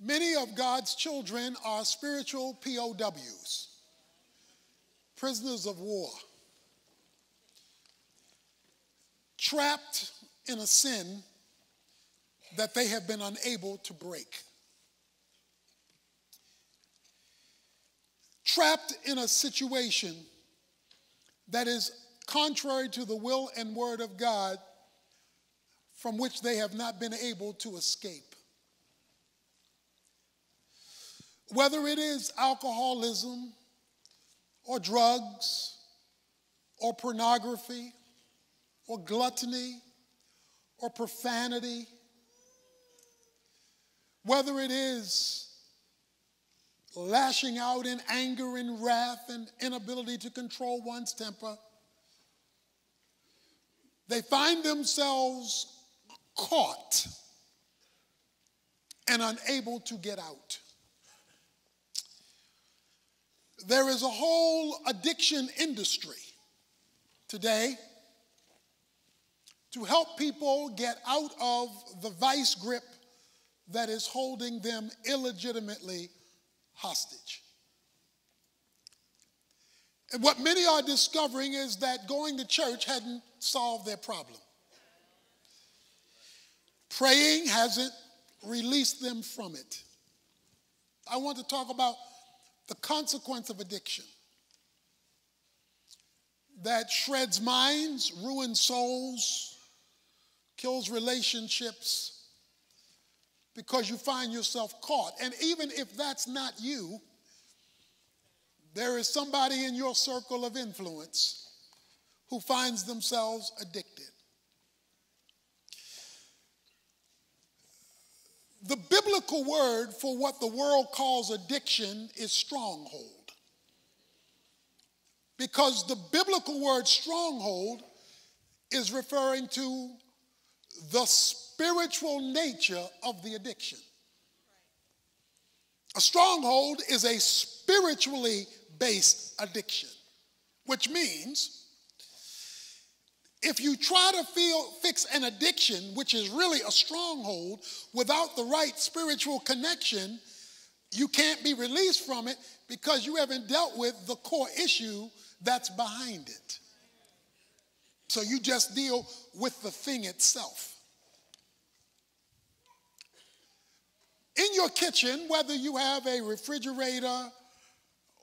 Many of God's children are spiritual POWs, prisoners of war, trapped in a sin that they have been unable to break. Trapped in a situation that is contrary to the will and word of God from which they have not been able to escape. Whether it is alcoholism or drugs or pornography or gluttony or profanity, whether it is lashing out in anger and wrath and inability to control one's temper, they find themselves caught and unable to get out. There is a whole addiction industry today to help people get out of the vice grip that is holding them illegitimately hostage. And what many are discovering is that going to church hadn't solved their problem. Praying hasn't released them from it. I want to talk about the consequence of addiction that shreds minds, ruins souls, kills relationships because you find yourself caught. And even if that's not you, there is somebody in your circle of influence who finds themselves addicted. The biblical word for what the world calls addiction is stronghold. Because the biblical word stronghold is referring to the spiritual nature of the addiction. A stronghold is a spiritually based addiction, which means if you try to feel, fix an addiction, which is really a stronghold, without the right spiritual connection, you can't be released from it because you haven't dealt with the core issue that's behind it. So you just deal with the thing itself. In your kitchen, whether you have a refrigerator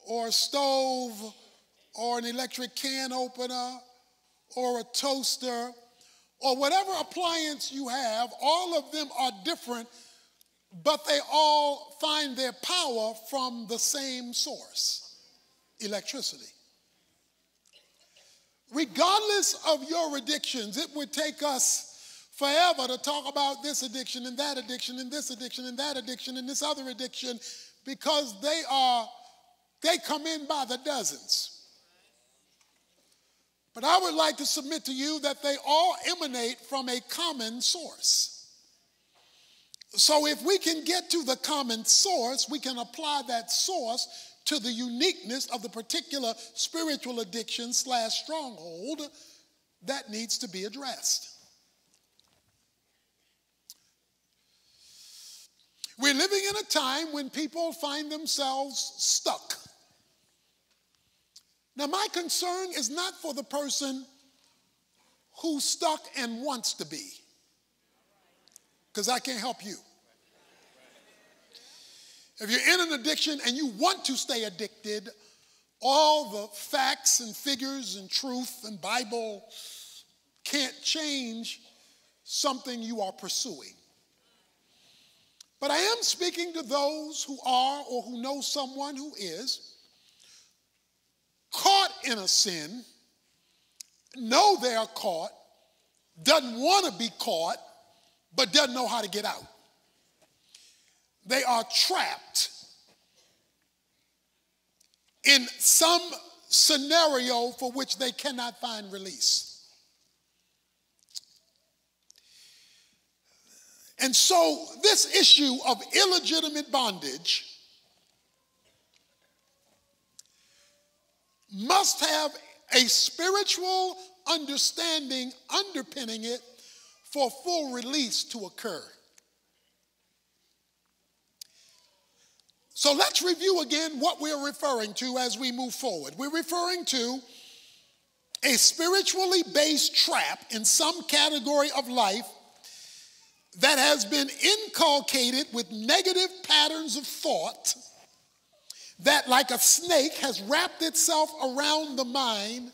or a stove or an electric can opener or a toaster or whatever appliance you have, all of them are different, but they all find their power from the same source electricity. Regardless of your addictions, it would take us forever to talk about this addiction and that addiction and this addiction and that addiction and this other addiction because they are, they come in by the dozens. But I would like to submit to you that they all emanate from a common source. So if we can get to the common source, we can apply that source to the uniqueness of the particular spiritual addiction slash stronghold that needs to be addressed. We're living in a time when people find themselves stuck. Now, my concern is not for the person who's stuck and wants to be, because I can't help you. If you're in an addiction and you want to stay addicted, all the facts and figures and truth and Bible can't change something you are pursuing. But I am speaking to those who are or who know someone who is caught in a sin, know they're caught, doesn't want to be caught, but doesn't know how to get out. They are trapped in some scenario for which they cannot find release. And so, this issue of illegitimate bondage must have a spiritual understanding underpinning it for full release to occur. So let's review again what we're referring to as we move forward. We're referring to a spiritually based trap in some category of life that has been inculcated with negative patterns of thought that, like a snake, has wrapped itself around the mind,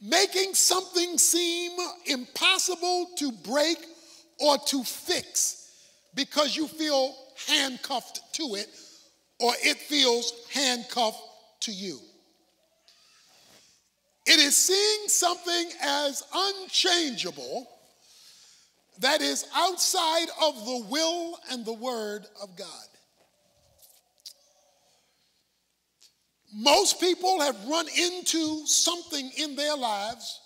making something seem impossible to break or to fix because you feel handcuffed to it or it feels handcuffed to you. It is seeing something as unchangeable that is outside of the will and the word of God. Most people have run into something in their lives.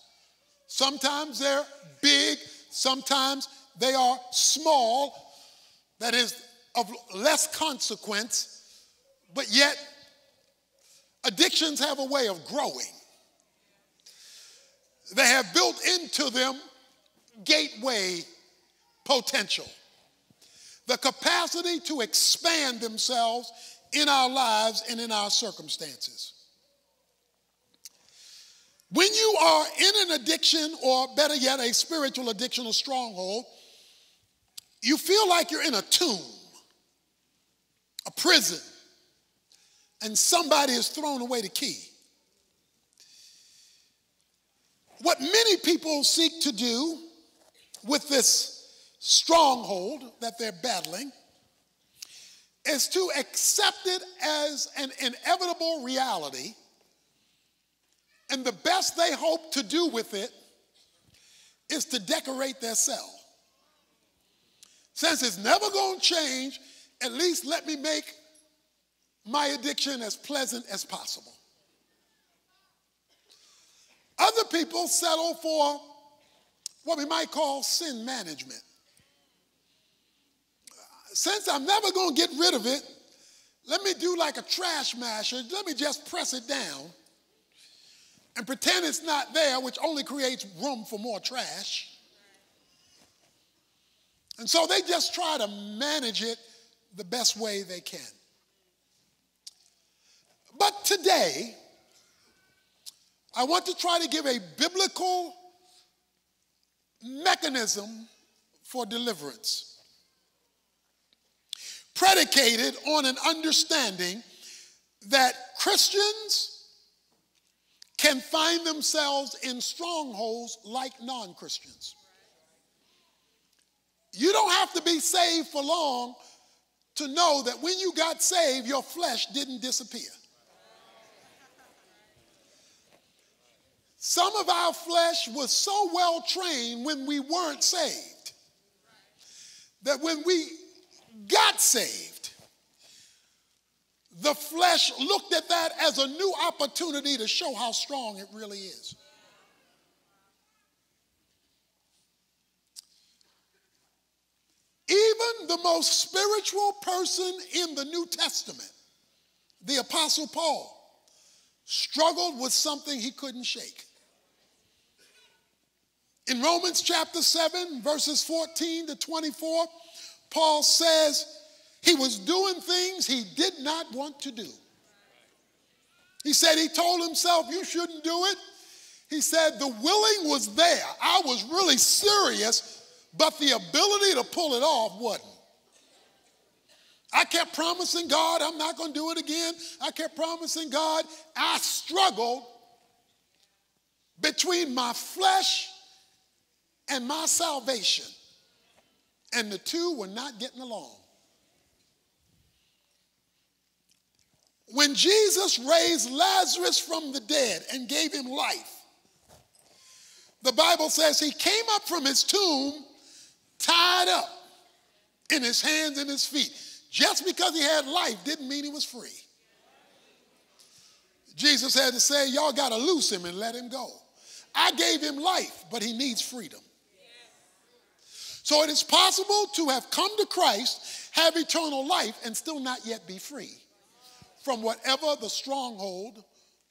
Sometimes they're big, sometimes they are small, that is of less consequence, but yet addictions have a way of growing. They have built into them gateway potential, the capacity to expand themselves in our lives and in our circumstances. When you are in an addiction, or better yet, a spiritual addiction or stronghold, you feel like you're in a tomb, a prison, and somebody has thrown away the key. What many people seek to do with this stronghold that they're battling is to accept it as an inevitable reality. And the best they hope to do with it is to decorate their cell. Since it's never going to change, at least let me make my addiction as pleasant as possible. Other people settle for what we might call sin management. Since I'm never going to get rid of it, let me do like a trash masher. Let me just press it down and pretend it's not there, which only creates room for more trash. And so they just try to manage it the best way they can. But today, I want to try to give a biblical mechanism for deliverance, predicated on an understanding that Christians can find themselves in strongholds like non Christians. You don't have to be saved for long to know that when you got saved, your flesh didn't disappear. Some of our flesh was so well trained when we weren't saved that when we got saved, the flesh looked at that as a new opportunity to show how strong it really is. Even the most spiritual person in the New Testament, the Apostle Paul, struggled with something he couldn't shake. In Romans chapter 7, verses 14 to 24, Paul says he was doing things he did not want to do. He said he told himself, You shouldn't do it. He said the willing was there. I was really serious, but the ability to pull it off wasn't. I kept promising God I'm not going to do it again. I kept promising God. I struggled between my flesh and my salvation. And the two were not getting along. When Jesus raised Lazarus from the dead and gave him life, the Bible says he came up from his tomb tied up in his hands and his feet. Just because he had life didn't mean he was free. Jesus had to say, Y'all got to loose him and let him go. I gave him life, but he needs freedom. So it is possible to have come to Christ, have eternal life, and still not yet be free from whatever the stronghold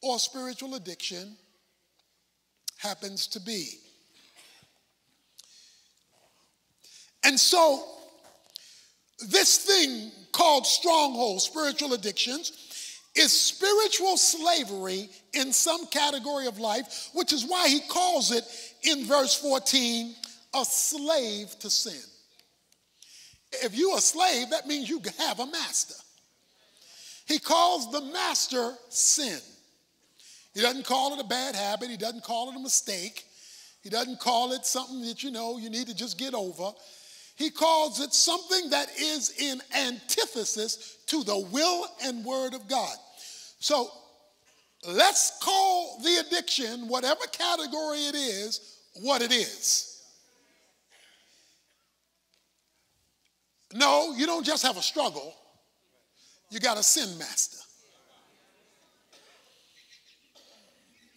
or spiritual addiction happens to be. And so, this thing called stronghold, spiritual addictions, is spiritual slavery in some category of life, which is why he calls it in verse 14 a slave to sin. If you're a slave, that means you have a master. He calls the master sin. He doesn't call it a bad habit, he doesn't call it a mistake, he doesn't call it something that you know you need to just get over. He calls it something that is in antithesis to the will and word of God. So let's call the addiction, whatever category it is, what it is. No, you don't just have a struggle, you got a sin master.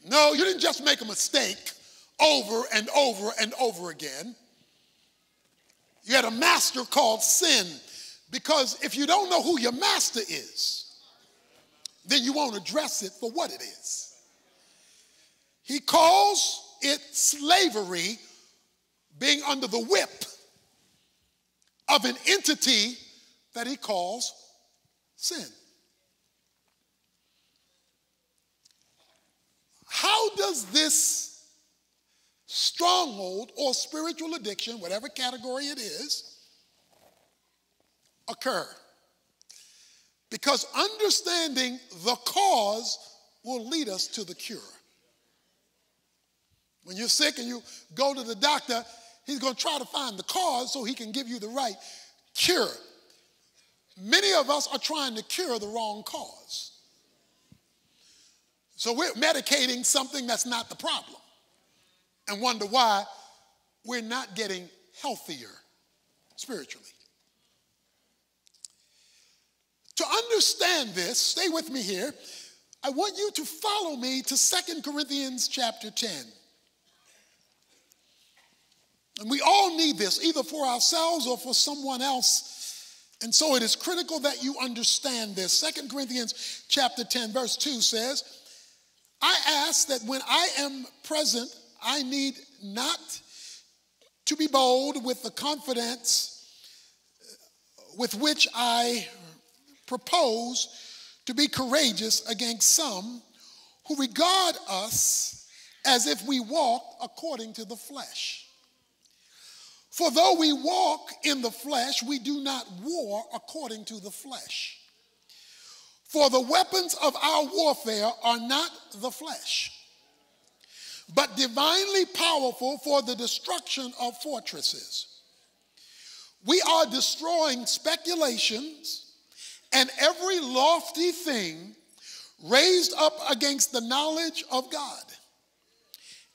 No, you didn't just make a mistake over and over and over again. You had a master called sin because if you don't know who your master is, then you won't address it for what it is. He calls it slavery, being under the whip of an entity that he calls sin. How does this stronghold or spiritual addiction, whatever category it is, occur? Because understanding the cause will lead us to the cure. When you're sick and you go to the doctor, he's going to try to find the cause so he can give you the right cure. Many of us are trying to cure the wrong cause. So we're medicating something that's not the problem and wonder why we're not getting healthier spiritually. To understand this, stay with me here. I want you to follow me to Second Corinthians chapter 10. And we all need this, either for ourselves or for someone else. And so it is critical that you understand this. Second Corinthians chapter 10, verse 2 says, I ask that when I am present, I need not to be bold with the confidence with which I propose to be courageous against some who regard us as if we walk according to the flesh. For though we walk in the flesh, we do not war according to the flesh. For the weapons of our warfare are not the flesh, but divinely powerful for the destruction of fortresses. We are destroying speculations and every lofty thing raised up against the knowledge of God.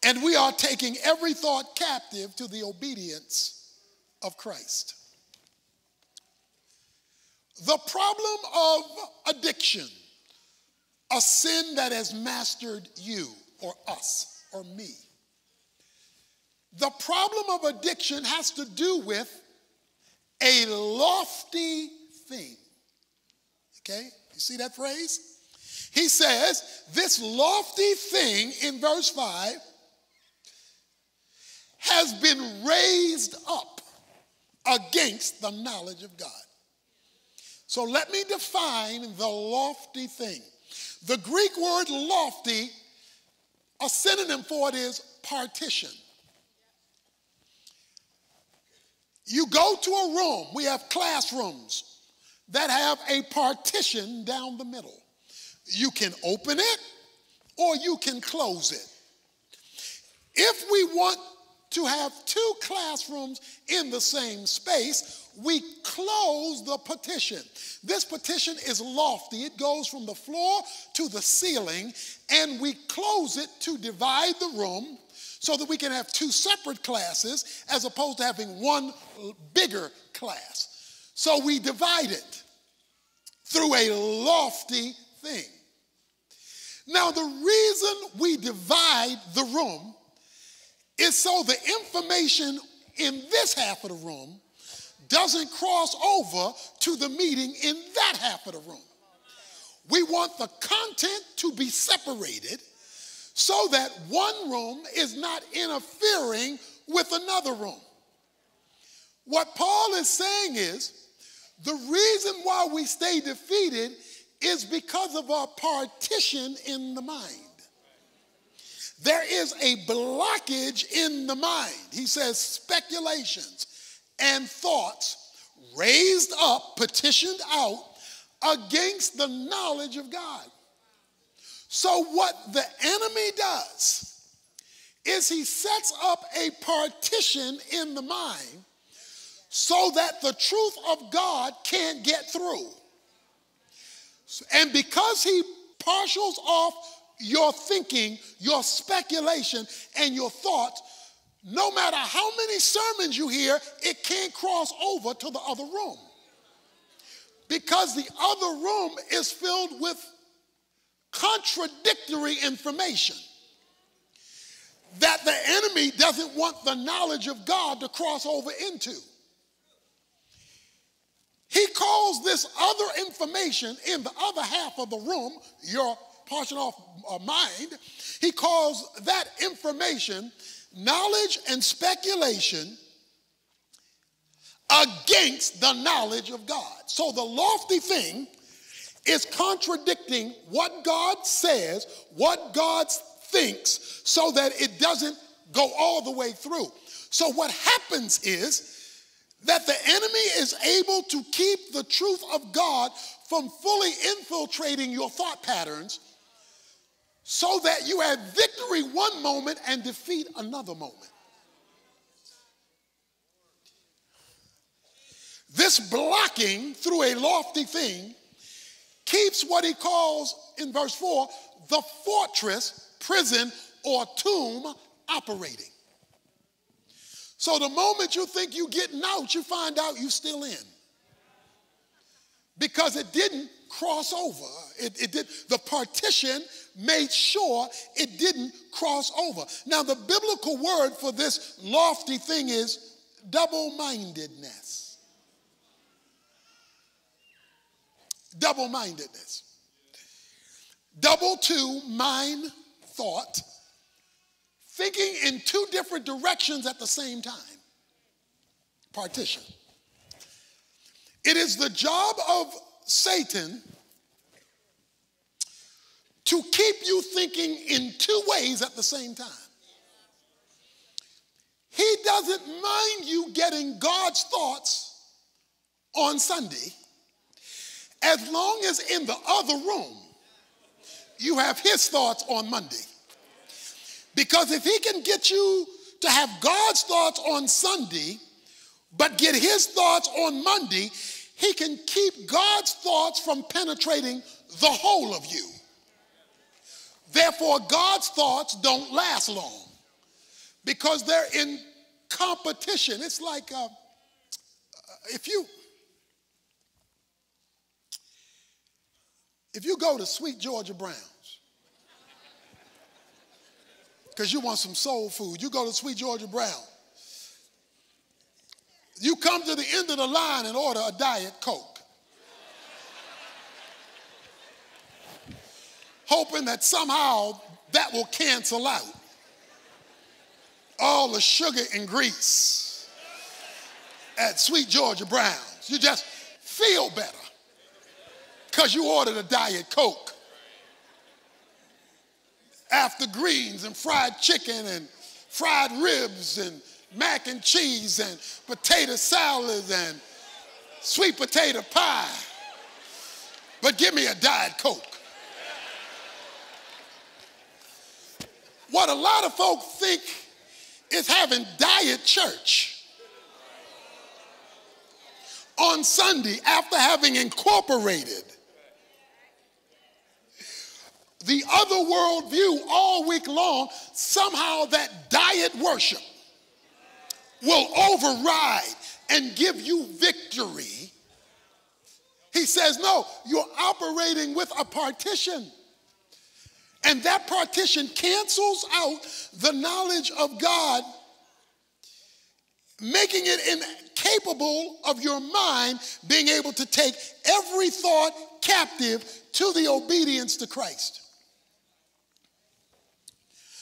And we are taking every thought captive to the obedience of Christ. The problem of addiction, a sin that has mastered you or us or me. The problem of addiction has to do with a lofty thing. Okay? You see that phrase? He says, This lofty thing in verse 5 has been raised up against the knowledge of God. So let me define the lofty thing. The Greek word lofty, a synonym for it is partition. You go to a room, we have classrooms that have a partition down the middle. You can open it or you can close it. If we want to have two classrooms in the same space, we close the partition. This partition is lofty, it goes from the floor to the ceiling, and we close it to divide the room so that we can have two separate classes as opposed to having one bigger class. So we divide it through a lofty thing. Now, the reason we divide the room is so the information in this half of the room doesn't cross over to the meeting in that half of the room. We want the content to be separated so that one room is not interfering with another room. What Paul is saying is The reason why we stay defeated is because of our partition in the mind. There is a blockage in the mind. He says speculations and thoughts raised up, petitioned out against the knowledge of God. So, what the enemy does is he sets up a partition in the mind so that the truth of God can't get through. And because he partials off your thinking, your speculation, and your thought, no matter how many sermons you hear, it can't cross over to the other room. Because the other room is filled with contradictory information that the enemy doesn't want the knowledge of God to cross over into. He calls this other information in the other half of the room, your portion of uh, mind, he calls that information knowledge and speculation against the knowledge of God. So the lofty thing is contradicting what God says, what God thinks, so that it doesn't go all the way through. So what happens is that the enemy is able to keep the truth of God from fully infiltrating your thought patterns so that you have victory one moment and defeat another moment. This blocking through a lofty thing keeps what he calls in verse 4 the fortress, prison, or tomb operating. So the moment you think you're getting out, you find out you're still in. Because it didn't cross over. It, it did the partition made sure it didn't cross over. Now, the biblical word for this lofty thing is double-mindedness. Double-mindedness. Double to mind thought thinking in two different directions at the same time. Partition. It is the job of Satan to keep you thinking in two ways at the same time. He doesn't mind you getting God's thoughts on Sunday as long as in the other room you have his thoughts on Monday. Because if he can get you to have God's thoughts on Sunday, but get his thoughts on Monday, he can keep God's thoughts from penetrating the whole of you. Therefore, God's thoughts don't last long because they're in competition. It's like uh, if you if you go to Sweet Georgia Brown's because you want some soul food. You go to Sweet Georgia Brown. You come to the end of the line and order a Diet Coke. Hoping that somehow that will cancel out all the sugar and grease at Sweet Georgia Brown's. You just feel better because you ordered a Diet Coke after greens and fried chicken and fried ribs and mac and cheese and potato salad and sweet potato pie. But give me a Diet Coke. What a lot of folk think is having diet church on Sunday after having incorporated the other world view all week long, somehow that diet worship will override and give you victory. He says, No, you're operating with a partition. And that partition cancels out the knowledge of God, making it incapable of your mind being able to take every thought captive to the obedience to Christ.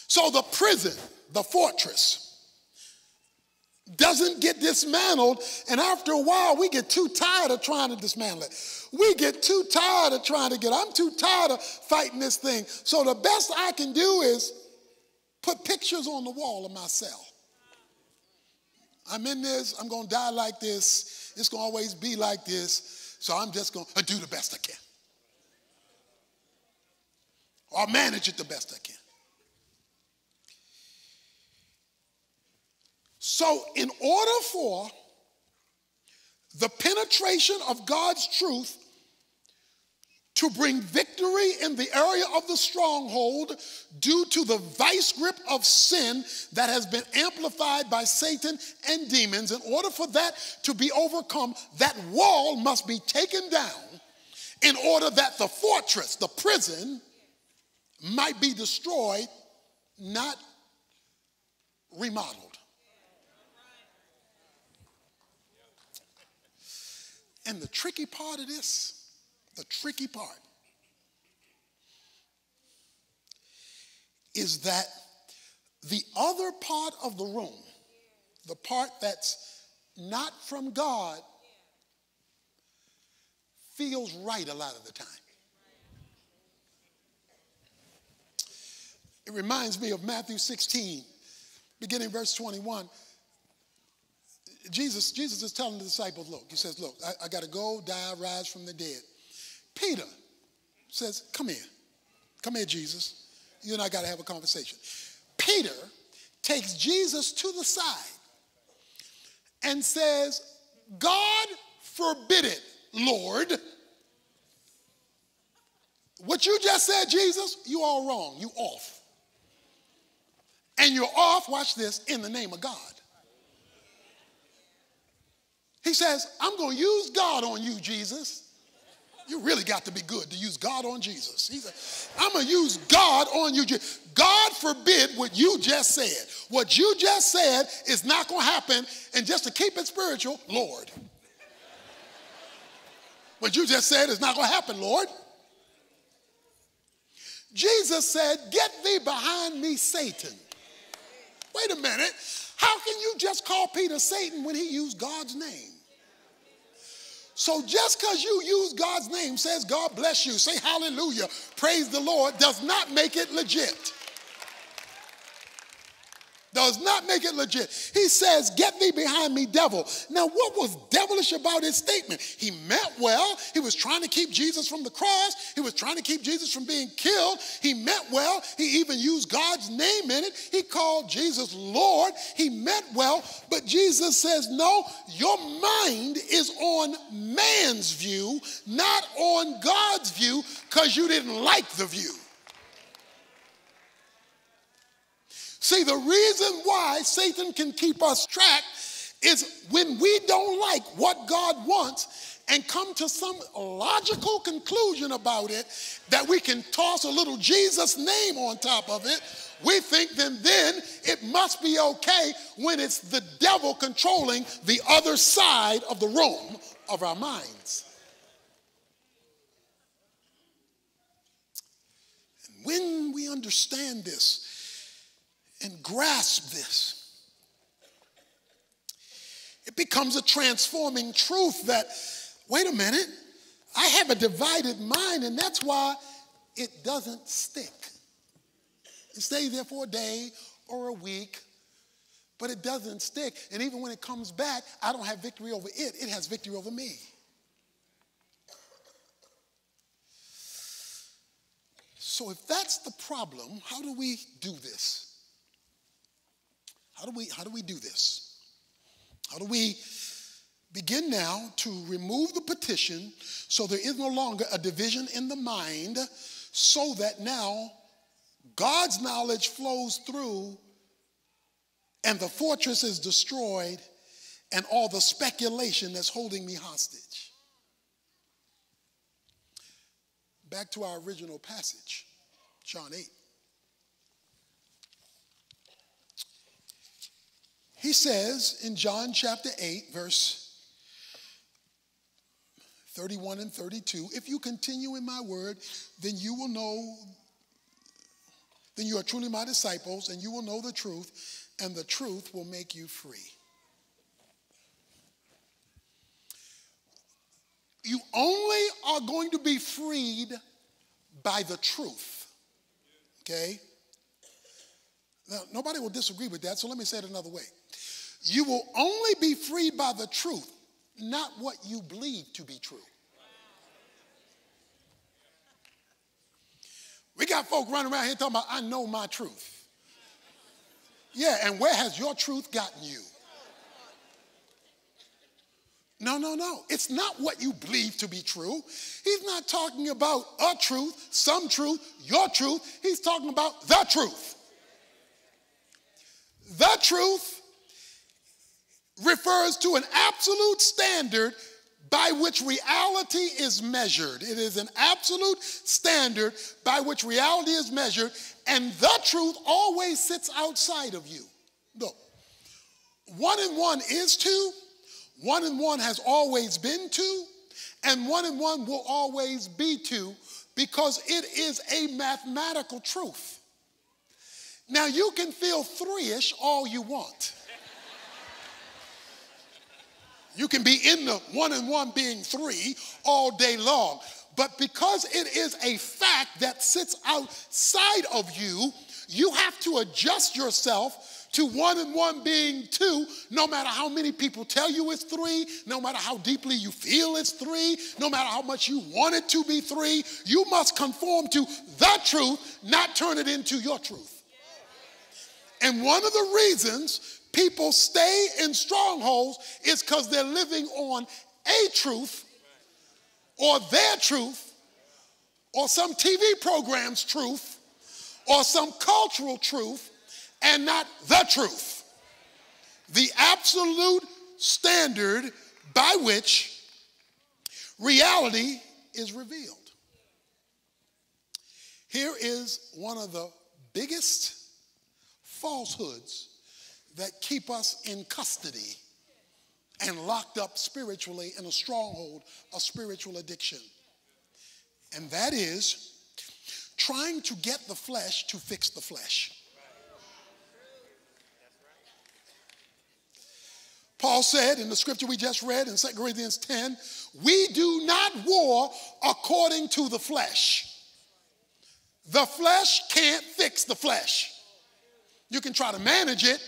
So the prison, the fortress, doesn't get dismantled. And after a while, we get too tired of trying to dismantle it. We get too tired of trying to get, I'm too tired of fighting this thing. So the best I can do is put pictures on the wall of myself. I'm in this, I'm to die like this. It's to always be like this. So I'm just to do the best I can. Or manage it the best I can. So, in order for the penetration of God's truth to bring victory in the area of the stronghold due to the vice grip of sin that has been amplified by Satan and demons. In order for that to be overcome, that wall must be taken down in order that the fortress, the prison, might be destroyed, not remodeled. And the tricky part of this, the tricky part, is that the other part of the room, the part that's not from God, feels right a lot of the time. It reminds me of Matthew 16, beginning verse 21. Jesus, Jesus is telling the disciples, look, he says, look, I, I got to go, die, rise from the dead. Peter says, come here. Come here, Jesus. You and I got to have a conversation. Peter takes Jesus to the side and says, God forbid it, Lord. What you just said, Jesus, you all wrong. You off. And you're off, watch this, in the name of God. He says, I'm going to use God on you, Jesus. You really got to be good to use God on Jesus. He said, I'm going to use God on you. God forbid what you just said. What you just said is not going to happen. And just to keep it spiritual, Lord. What you just said is not going to happen, Lord. Jesus said, Get thee behind me, Satan. Wait a minute. How can you just call Peter Satan when he used God's name? So just because you use God's name, says God bless you, say hallelujah, praise the Lord, does not make it legit does not make it legit. He says, Get thee behind me, devil. Now, what was devilish about his statement? He meant well. He was trying to keep Jesus from the cross, he was trying to keep Jesus from being killed. He meant well. He even used God's name in it. He called Jesus Lord. He meant well. But Jesus says, No, your mind is on man's view, not on God's view, because you didn't like the view. See, the reason why Satan can keep us trapped is when we don't like what God wants and come to some logical conclusion about it that we can toss a little Jesus name on top of it, we think then then it must be okay when it's the devil controlling the other side of the room of our minds. And when we understand this, and grasp this, it becomes a transforming truth that, wait a minute, I have a divided mind, and that's why it doesn't stick. It stays there for a day or a week, but it doesn't stick. And even when it comes back, I don't have victory over it, it has victory over me. So, if that's the problem, how do we do this? How do we, how do, we do this? How do we begin now to remove the petition so there is no longer a division in the mind so that now God's knowledge flows through and the fortress is destroyed and all the speculation that's holding me hostage. Back to our original passage, John 8. He says in John chapter 8, verse 31 and 32, if you continue in my word, then you will know, then you are truly my disciples, and you will know the truth, and the truth will make you free. You only are going to be freed by the truth. Okay? Now, nobody will disagree with that, so let me say it another way. You will only be freed by the truth, not what you believe to be true. We got folk running around here talking about, I know my truth. Yeah, and where has your truth gotten you? No, no, no. It's not what you believe to be true. He's not talking about a truth, some truth, your truth. He's talking about the truth. The truth refers to an absolute standard by which reality is measured. It is an absolute standard by which reality is measured, and the truth always sits outside of you. Look, one and one is two, one and one has always been two, and one and one will always be two because it is a mathematical truth. Now, you can feel three ish all you want. You can be in the one and one being three all day long. But because it is a fact that sits outside of you, you have to adjust yourself to one and one being two, no matter how many people tell you it's three, no matter how deeply you feel it's three, no matter how much you want it to be three, you must conform to the truth, not turn it into your truth. And one of the reasons people stay in strongholds is because they're living on a truth or their truth or some TV program's truth or some cultural truth and not the truth. The absolute standard by which reality is revealed. Here is one of the biggest falsehoods that keep us in custody and locked up spiritually in a stronghold of spiritual addiction. And that is trying to get the flesh to fix the flesh. Paul said in the scripture we just read in 2 Corinthians 10, we do not war according to the flesh. The flesh can't fix the flesh. You can try to manage it,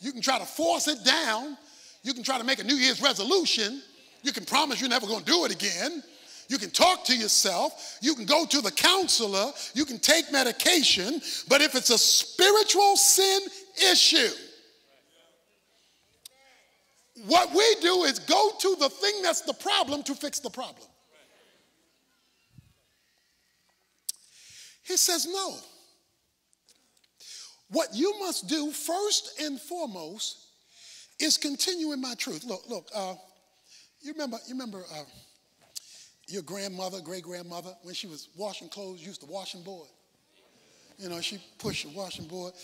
you can try to force it down, you can try to make a New Year's resolution, you can promise you're never going to do it again. You can talk to yourself. You can go to the counselor. You can take medication. But if it's a spiritual sin issue, what we do is go to the thing that's the problem to fix the problem. He says, no. What you must do first and foremost is continue in my truth. Look, look, uh, you remember, you remember uh, your grandmother, great grandmother, when she was washing clothes, used the washing board. You know, she pushed the washing board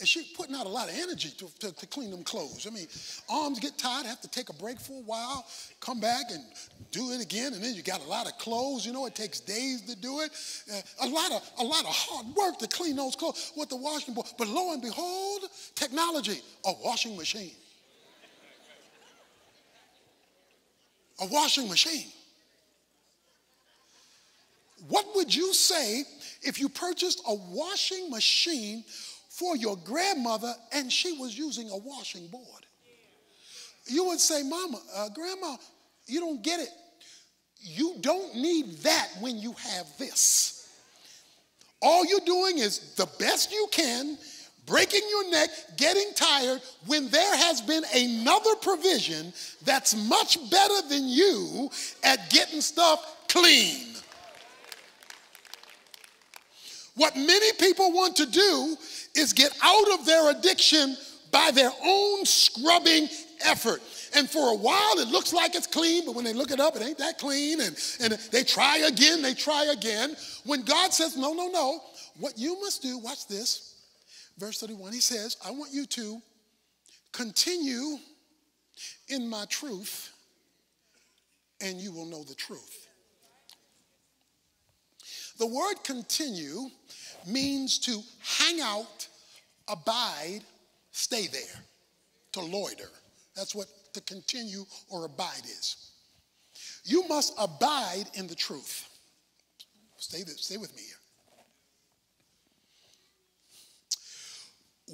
and she's putting out a lot of energy to, to, to, clean them clothes. I mean, arms get tired, have to take a break for a while, come back and do it again, and then you got a lot of clothes. You know, it takes days to do it. Uh, a lot of a lot of hard work to clean those clothes with the washing board. But lo and behold, technology, a washing machine. A washing machine. What would you say if you purchased a washing machine for your grandmother and she was using a washing board. You would say, Mama, uh, Grandma, you don't get it. You don't need that when you have this. All you're doing is the best you can, breaking your neck, getting tired, when there has been another provision that's much better than you at getting stuff clean. What many people want to do is get out of their addiction by their own scrubbing effort. And for a while, it looks like it's clean, but when they look it up, it ain't that clean. And, and they try again, they try again. When God says, no, no, no, what you must do, watch this. Verse 31, he says, I want you to continue in my truth, and you will know the truth. The word continue means to hang out, abide, stay there, to loiter. That's what to continue or abide is. You must abide in the truth. Stay, there, stay with me here.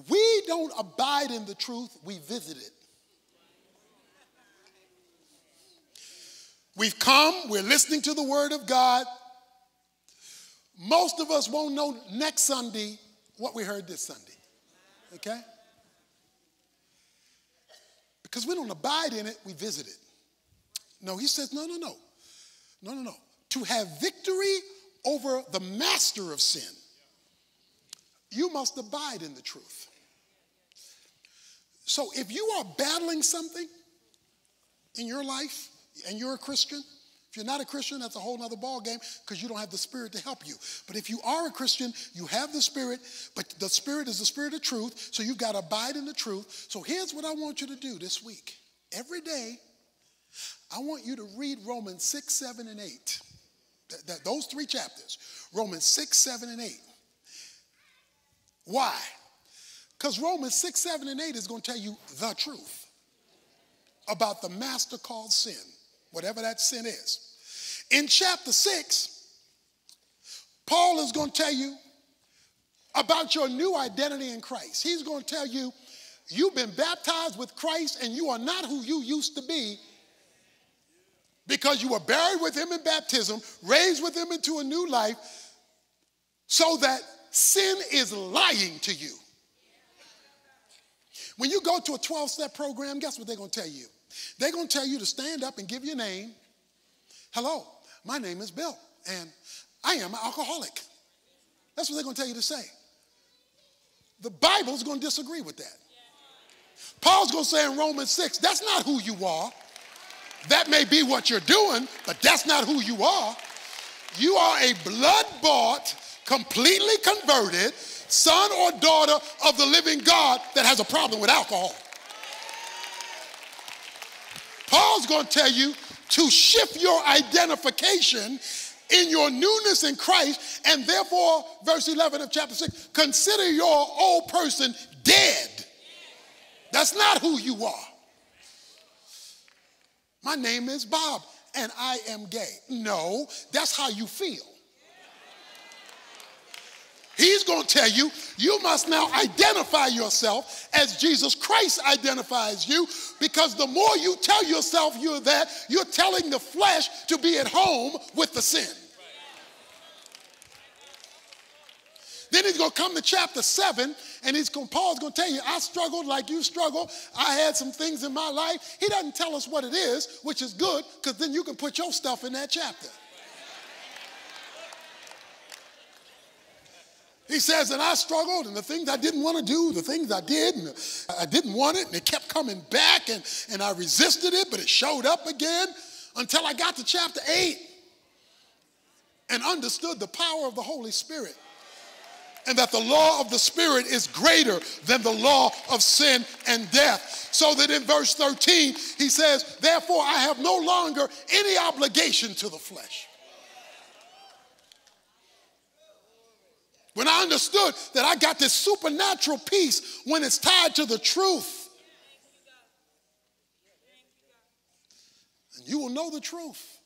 We don't abide in the truth, we visit it. We've come, we're listening to the Word of God. Most of us won't know next Sunday what we heard this Sunday. Okay? Because we don't abide in it, we visit it. No, he says, no, no, no. No, no, no. To have victory over the master of sin, you must abide in the truth. So if you are battling something in your life and you're a Christian, if you're not a Christian, that's a whole other ballgame because you don't have the Spirit to help you. But if you are a Christian, you have the Spirit, but the Spirit is the Spirit of truth, so you've got to abide in the truth. So here's what I want you to do this week. Every day, I want you to read Romans 6, 7, and 8. Th- th- those three chapters Romans 6, 7, and 8. Why? Because Romans 6, 7, and 8 is going to tell you the truth about the master called sin whatever that sin is. In chapter 6, Paul is going to tell you about your new identity in Christ. He's going to tell you you've been baptized with Christ and you are not who you used to be because you were buried with him in baptism, raised with him into a new life, so that sin is lying to you. When you go to a 12 step program, guess what they're going to tell you? They're going to tell you to stand up and give your name. Hello, my name is Bill, and I am an alcoholic. That's what they're going to tell you to say. The Bible's going to disagree with that. Paul's going to say in Romans 6, that's not who you are. That may be what you're doing, but that's not who you are. You are a blood bought, completely converted son or daughter of the living God that has a problem with alcohol. Paul's going to tell you to shift your identification in your newness in Christ, and therefore, verse 11 of chapter 6, consider your old person dead. That's not who you are. My name is Bob, and I am gay. No, that's how you feel. He's going to tell you, you must now identify yourself as Jesus Christ identifies you because the more you tell yourself you're that, you're telling the flesh to be at home with the sin. Then he's going to come to chapter 7 and he's going, Paul's going to tell you, I struggled like you struggled. I had some things in my life. He doesn't tell us what it is, which is good because then you can put your stuff in that chapter. He says, and I struggled, and the things I didn't want to do, the things I did, and I didn't want it, and it kept coming back, and, and I resisted it, but it showed up again until I got to chapter 8 and understood the power of the Holy Spirit. And that the law of the Spirit is greater than the law of sin and death. So that in verse 13, he says, Therefore, I have no longer any obligation to the flesh. When I understood that I got this supernatural peace when it's tied to the truth. And you will know the truth.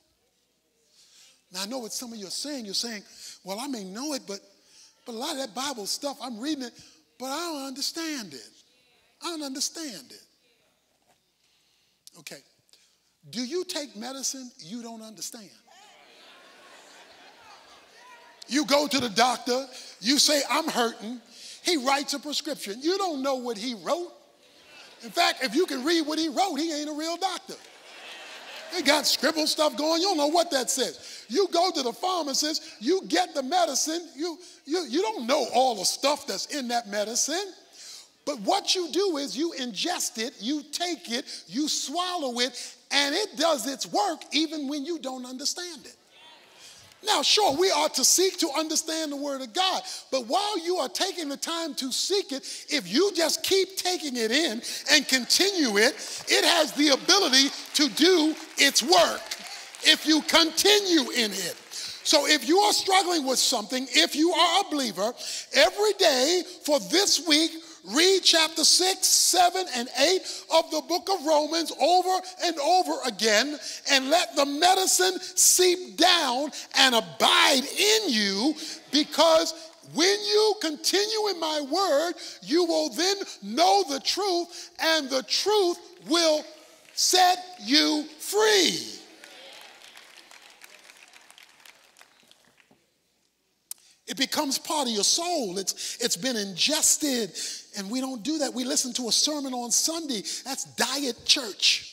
Now I know what some of you are saying. You're saying, well, I may know it, but, but a lot of that Bible stuff, I'm reading it, but I don't understand it. I don't understand it. Okay. Do you take medicine you don't understand? You go to the doctor, you say, I'm hurting. He writes a prescription. You don't know what he wrote. In fact, if you can read what he wrote, he ain't a real doctor. He got scribble stuff going. You don't know what that says. You go to the pharmacist, you get the medicine. You, you, you don't know all the stuff that's in that medicine. But what you do is you ingest it, you take it, you swallow it, and it does its work even when you don't understand it. Now, sure, we are to seek to understand the Word of God, but while you are taking the time to seek it, if you just keep taking it in and continue it, it has the ability to do its work if you continue in it. So if you are struggling with something, if you are a believer, every day for this week, read chapter 6, 7, and 8 of the book of Romans over and over again and let the medicine seep down and abide in you because when you continue in my word, you will then know the truth, and the truth will set you free. It becomes part of your soul. It's, it's been ingested, and we don't do that. We listen to a sermon on Sunday. That's diet church.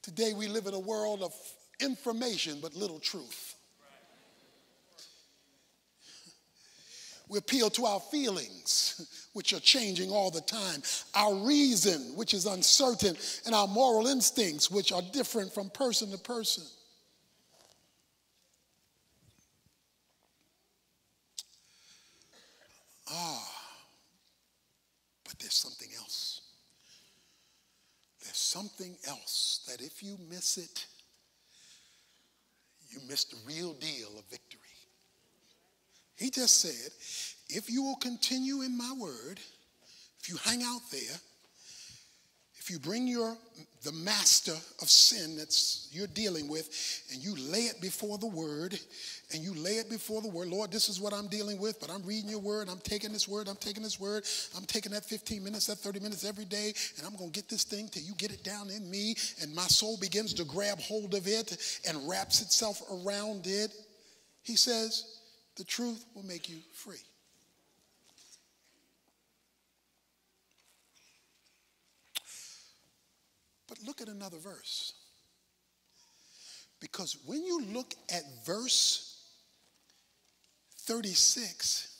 Today, we live in a world of information but little truth. We appeal to our feelings, which are changing all the time, our reason, which is uncertain, and our moral instincts, which are different from person to person. Ah, but there's something else. There's something else that if you miss it, you miss the real deal of victory. He just said, if you will continue in my word, if you hang out there, if you bring your the master of sin that's you're dealing with and you lay it before the word and you lay it before the word lord this is what i'm dealing with but i'm reading your word i'm taking this word i'm taking this word i'm taking that 15 minutes that 30 minutes every day and i'm going to get this thing till you get it down in me and my soul begins to grab hold of it and wraps itself around it. He says the truth will make you free But look at another verse. Because when you look at verse 36,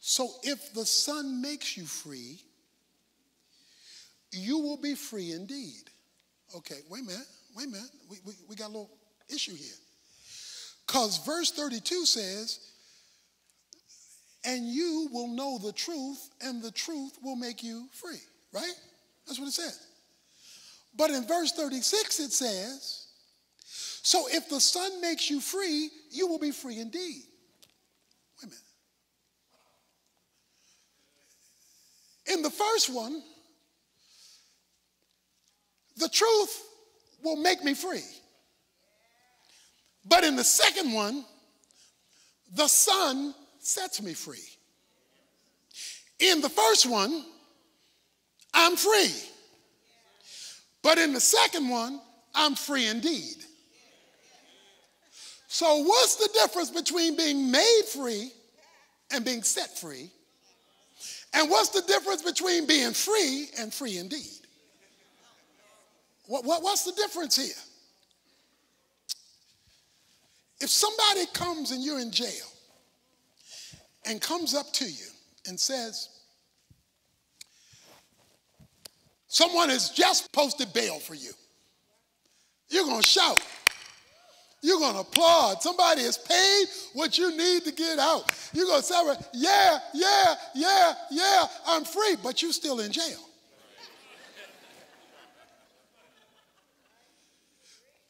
so if the Son makes you free, you will be free indeed. Okay, wait a minute, wait a minute. We, we, we got a little issue here. Because verse 32 says, and you will know the truth, and the truth will make you free, right? That's what it says. But in verse 36, it says, So if the Son makes you free, you will be free indeed. Wait a minute. In the first one, the truth will make me free. But in the second one, the Son sets me free. In the first one, I'm free. But in the second one, I'm free indeed. So, what's the difference between being made free and being set free? And what's the difference between being free and free indeed? What, what, what's the difference here? If somebody comes and you're in jail and comes up to you and says, Someone has just posted bail for you. You're going to shout. You're going to applaud. Somebody has paid what you need to get out. You're going to say, yeah, yeah, yeah, yeah, I'm free, but you're still in jail.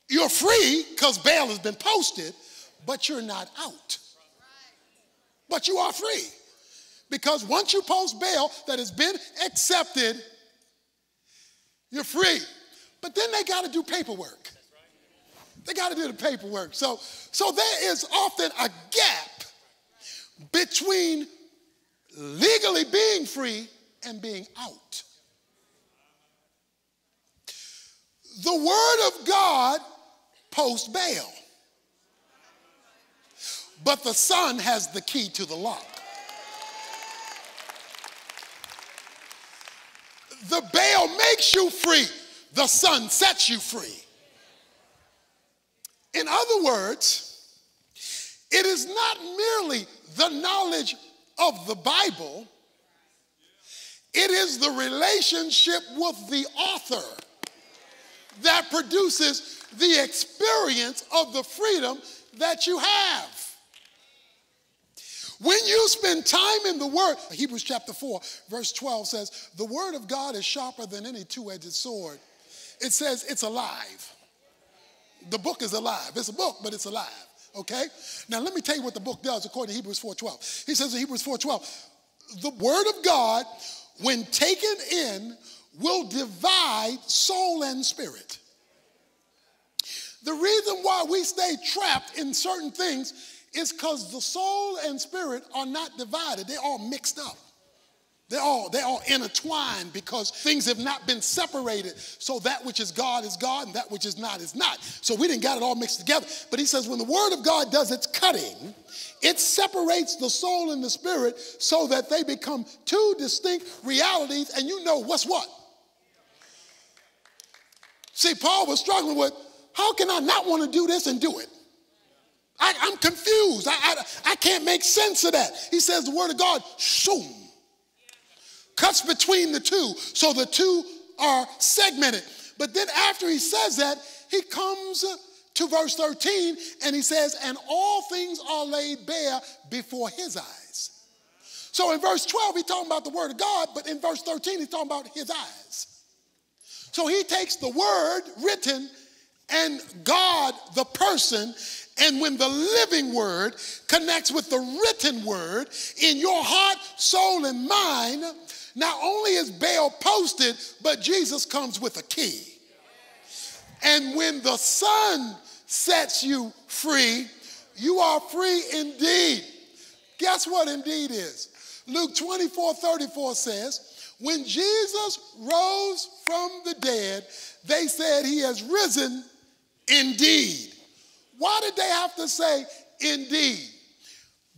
You're free because bail has been posted, but you're not out. But you are free because once you post bail that has been accepted, you're free. But then they got to do paperwork. They got to do the paperwork. So, so there is often a gap between legally being free and being out. The Word of God post bail, but the Son has the key to the lock. The bail makes you free, the Son sets you free. In other words, it is not merely the knowledge of the Bible, it is the relationship with the author that produces the experience of the freedom that you have. When you spend time in the Word, Hebrews chapter 4, verse 12 says, The Word of God is sharper than any two edged sword. It says it's alive. The book is alive. It's a book, but it's alive. Okay? Now let me tell you what the book does according to Hebrews 4:12. He says in Hebrews 4:12, the word of God, when taken in, will divide soul and spirit. The reason why we stay trapped in certain things is because the soul and spirit are not divided, they're all mixed up. They're all, they're all intertwined because things have not been separated. So that which is God is God and that which is not is not. So we didn't got it all mixed together. But he says when the word of God does its cutting, it separates the soul and the spirit so that they become two distinct realities and you know what's what. See, Paul was struggling with how can I not want to do this and do it? I, am confused. I, I, I can't make sense of that. He says the word of God, shoom, cuts between the two. So the two are segmented. But then after he says that, he comes to verse 13 and he says, and all things are laid bare before his eyes. So in verse 12, he's talking about the word of God, but in verse 13, he's talking about his eyes. So he takes the word written and God, the person, and when the living word connects with the written word in your heart, soul, and mind, not only is bail posted, but Jesus comes with a key. And when the Son sets you free, you are free indeed. Guess what indeed is? Luke 24 34 says, When Jesus rose from the dead, they said, He has risen indeed. Why did they have to say indeed?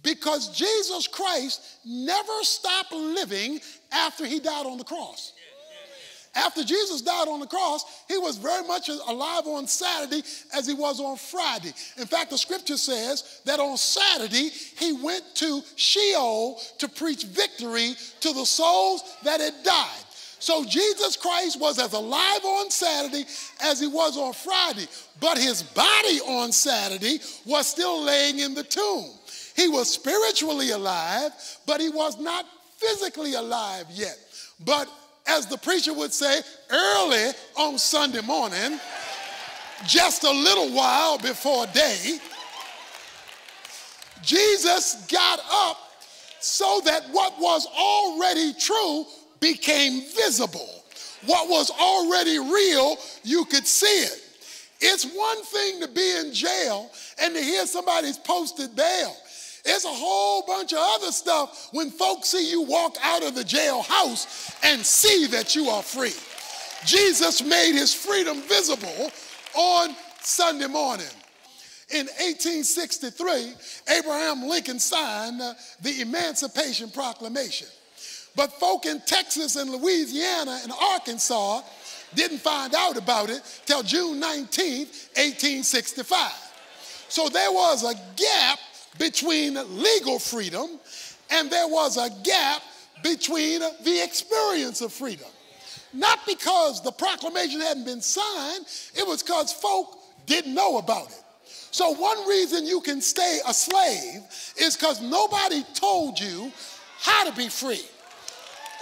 Because Jesus Christ never stopped living after he died on the cross. After Jesus died on the cross, he was very much alive on Saturday as he was on Friday. In fact, the scripture says that on Saturday, he went to Sheol to preach victory to the souls that had died. So Jesus Christ was as alive on Saturday as he was on Friday, but his body on Saturday was still laying in the tomb. He was spiritually alive, but he was not physically alive yet. But as the preacher would say, early on Sunday morning, just a little while before day, Jesus got up so that what was already true became visible. What was already real, you could see it. It's one thing to be in jail and to hear somebody's posted bail. It's a whole bunch of other stuff when folks see you walk out of the jailhouse and see that you are free. Jesus made his freedom visible on Sunday morning. In 1863, Abraham Lincoln signed the Emancipation Proclamation. But folk in Texas and Louisiana and Arkansas didn't find out about it till June 19, 1865. So there was a gap between legal freedom and there was a gap between the experience of freedom. Not because the proclamation hadn't been signed, it was because folk didn't know about it. So, one reason you can stay a slave is because nobody told you how to be free.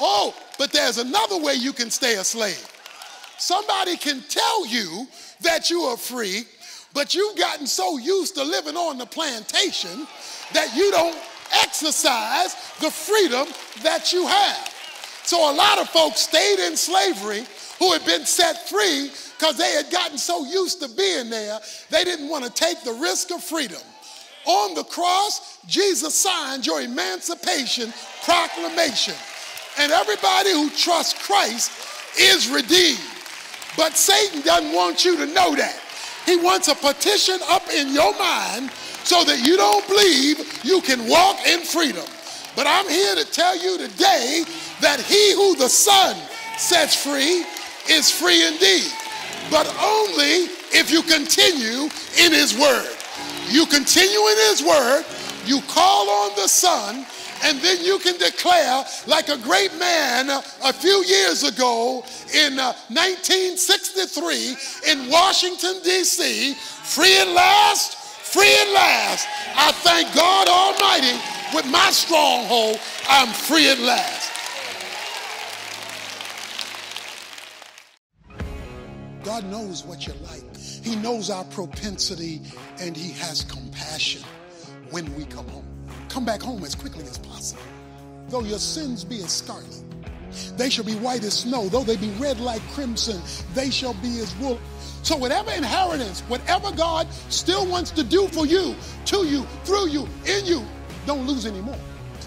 Oh, but there's another way you can stay a slave. Somebody can tell you that you are free, but you've gotten so used to living on the plantation that you don't exercise the freedom that you have. So a lot of folks stayed in slavery who had been set free because they had gotten so used to being there, they didn't want to take the risk of freedom. On the cross, Jesus signed your emancipation proclamation. And everybody who trusts Christ is redeemed. But Satan doesn't want you to know that. He wants a petition up in your mind so that you don't believe you can walk in freedom. But I'm here to tell you today that he who the Son sets free is free indeed. But only if you continue in his word. You continue in his word, you call on the Son, and then you can declare, like a great man a few years ago in 1963 uh, in Washington, D.C., free at last, free at last. I thank God Almighty with my stronghold, I'm free at last. God knows what you're like. He knows our propensity and He has compassion when we come home. Come back home as quickly as possible. Though your sins be as scarlet, they shall be white as snow. Though they be red like crimson, they shall be as wool. So, whatever inheritance, whatever God still wants to do for you, to you, through you, in you, don't lose anymore.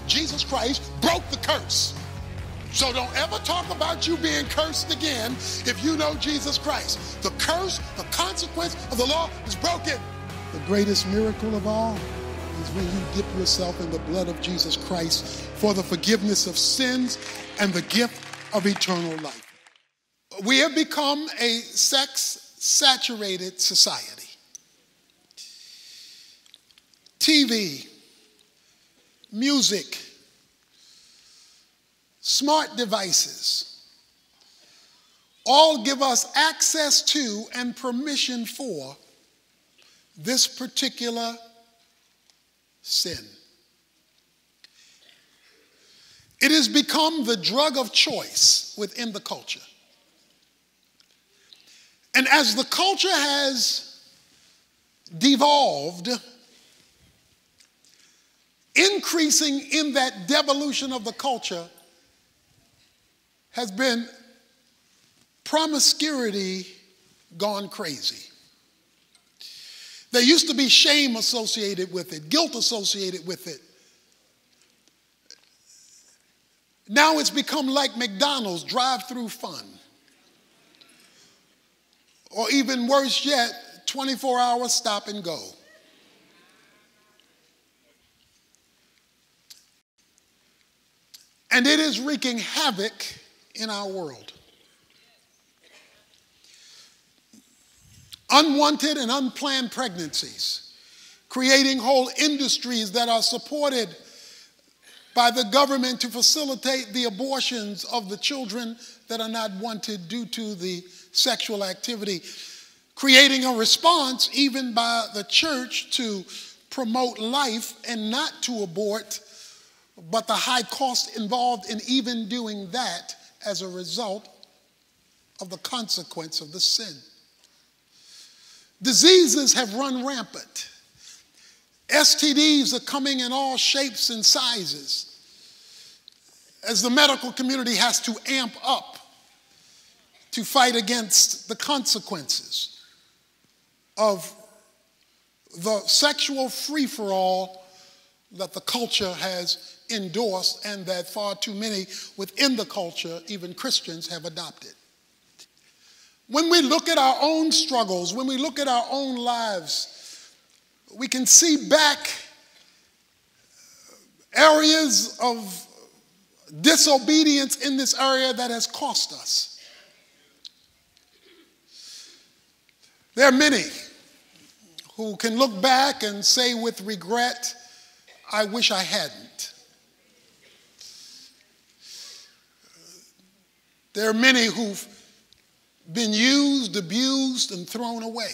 Jesus Christ broke the curse. So don't ever talk about you being cursed again if you know Jesus Christ. The curse, the consequence of the law is broken. The greatest miracle of all when you dip yourself in the blood of Jesus Christ for the forgiveness of sins and the gift of eternal life. We have become a sex saturated society. TV, music, smart devices all give us access to and permission for this particular sin. It has become the drug of choice within the culture. And as the culture has devolved, increasing in that devolution of the culture has been promiscuity gone crazy. There used to be shame associated with it, guilt associated with it. Now it's become like McDonald's drive through fun. Or even worse yet, 24 hour stop and go. And it is wreaking havoc in our world. Unwanted and unplanned pregnancies, creating whole industries that are supported by the government to facilitate the abortions of the children that are not wanted due to the sexual activity, creating a response even by the church to promote life and not to abort, but the high cost involved in even doing that as a result of the consequence of the sin. Diseases have run rampant. STDs are coming in all shapes and sizes as the medical community has to amp up to fight against the consequences of the sexual free for all that the culture has endorsed and that far too many within the culture, even Christians, have adopted. When we look at our own struggles, when we look at our own lives, we can see back areas of disobedience in this area that has cost us. There are many who can look back and say with regret, I wish I hadn't. There are many who've been used, abused, and thrown away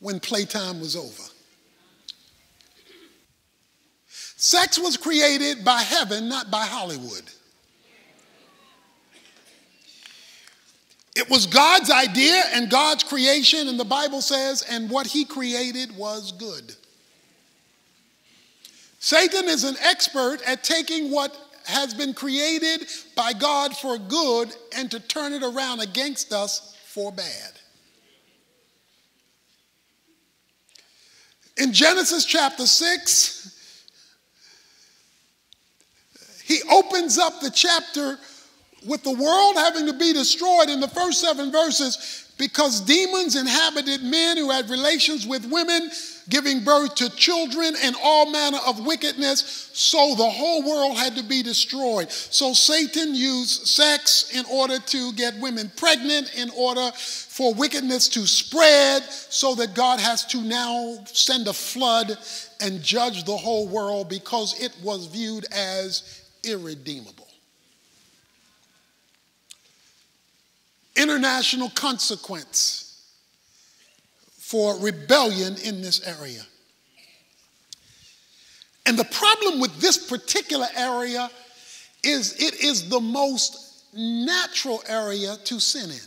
when playtime was over. Sex was created by heaven, not by Hollywood. It was God's idea and God's creation, and the Bible says, and what he created was good. Satan is an expert at taking what has been created by God for good and to turn it around against us for bad. In Genesis chapter 6, he opens up the chapter with the world having to be destroyed in the first seven verses because demons inhabited men who had relations with women giving birth to children and all manner of wickedness. So the whole world had to be destroyed. So Satan used sex in order to get women pregnant, in order for wickedness to spread, so that God has to now send a flood and judge the whole world because it was viewed as irredeemable. International consequence for rebellion in this area. And the problem with this particular area is it is the most natural area to sin in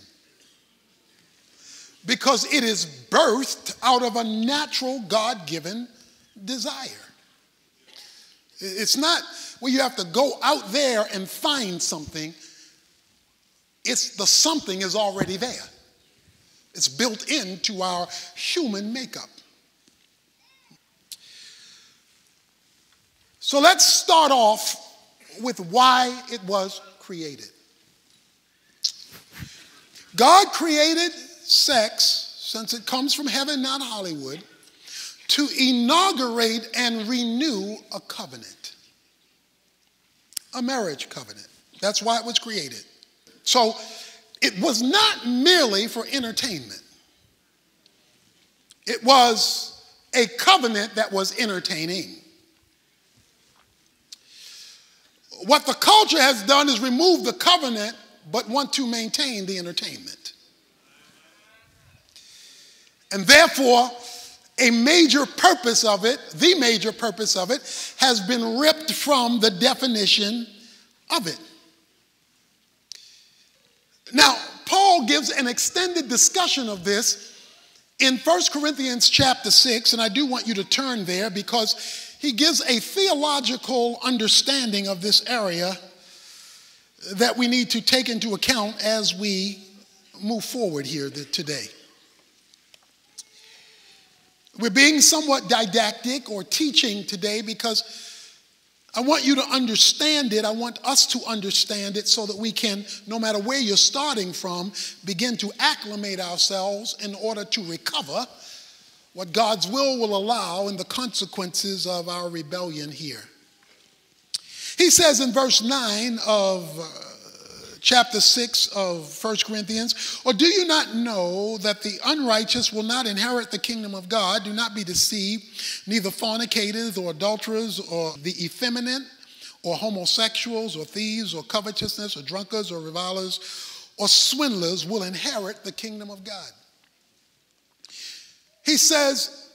because it is birthed out of a natural God given desire. It's not where you have to go out there and find something, it's the something is already there. It's built into our human makeup. So let's start off with why it was created. God created sex, since it comes from heaven, not Hollywood, to inaugurate and renew a covenant, a marriage covenant. That's why it was created. So it was not merely for entertainment, it was a covenant that was entertaining. What the culture has done is remove the covenant but want to maintain the entertainment. And therefore, a major purpose of it, the major purpose of it, has been ripped from the definition of it. Now, Paul gives an extended discussion of this in 1 Corinthians chapter 6, and I do want you to turn there because he gives a theological understanding of this area that we need to take into account as we move forward here today. We're being somewhat didactic or teaching today because I want you to understand it. I want us to understand it so that we can, no matter where you're starting from, begin to acclimate ourselves in order to recover what God's will will allow and the consequences of our rebellion here. He says in verse 9 of uh, chapter 6 of 1 Corinthians, or do you not know that the unrighteous will not inherit the kingdom of God? Do not be deceived, neither fornicators or adulterers or the effeminate or homosexuals or thieves or covetousness or drunkards or revilers or swindlers will inherit the kingdom of God. He says,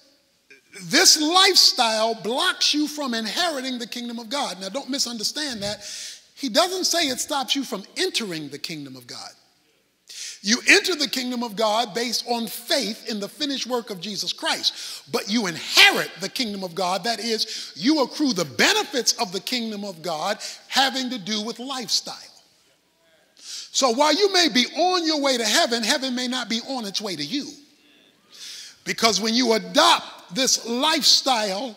this lifestyle blocks you from inheriting the kingdom of God. Now, don't misunderstand that. He doesn't say it stops you from entering the kingdom of God. You enter the kingdom of God based on faith in the finished work of Jesus Christ, but you inherit the kingdom of God. That is, you accrue the benefits of the kingdom of God having to do with lifestyle. So while you may be on your way to heaven, heaven may not be on its way to you. Because when you adopt this lifestyle,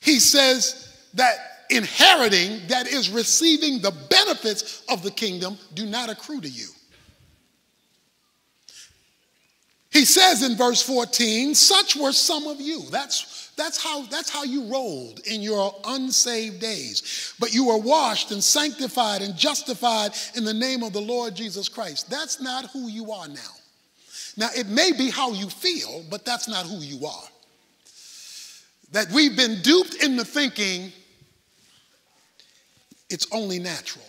he says that inheriting, that is receiving the benefits of the kingdom, do not accrue to you. He says in verse 14, such were some of you. That's, that's, how, that's how you rolled in your unsaved days. But you were washed and sanctified and justified in the name of the Lord Jesus Christ. That's not who you are now. Now, it may be how you feel, but that's not who you are. That we've been duped into thinking it's only natural.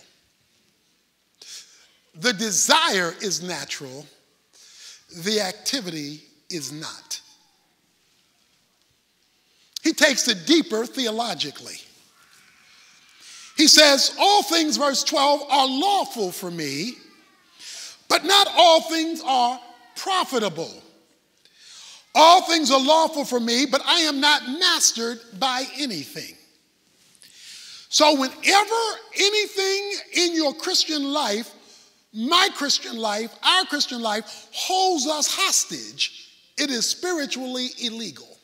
The desire is natural, the activity is not. He takes it deeper theologically. He says, All things, verse 12, are lawful for me, but not all things are profitable. All things are lawful for me, but I am not mastered by anything. So, whenever anything in your Christian life, my Christian life, our Christian life, holds us hostage, it is spiritually illegal.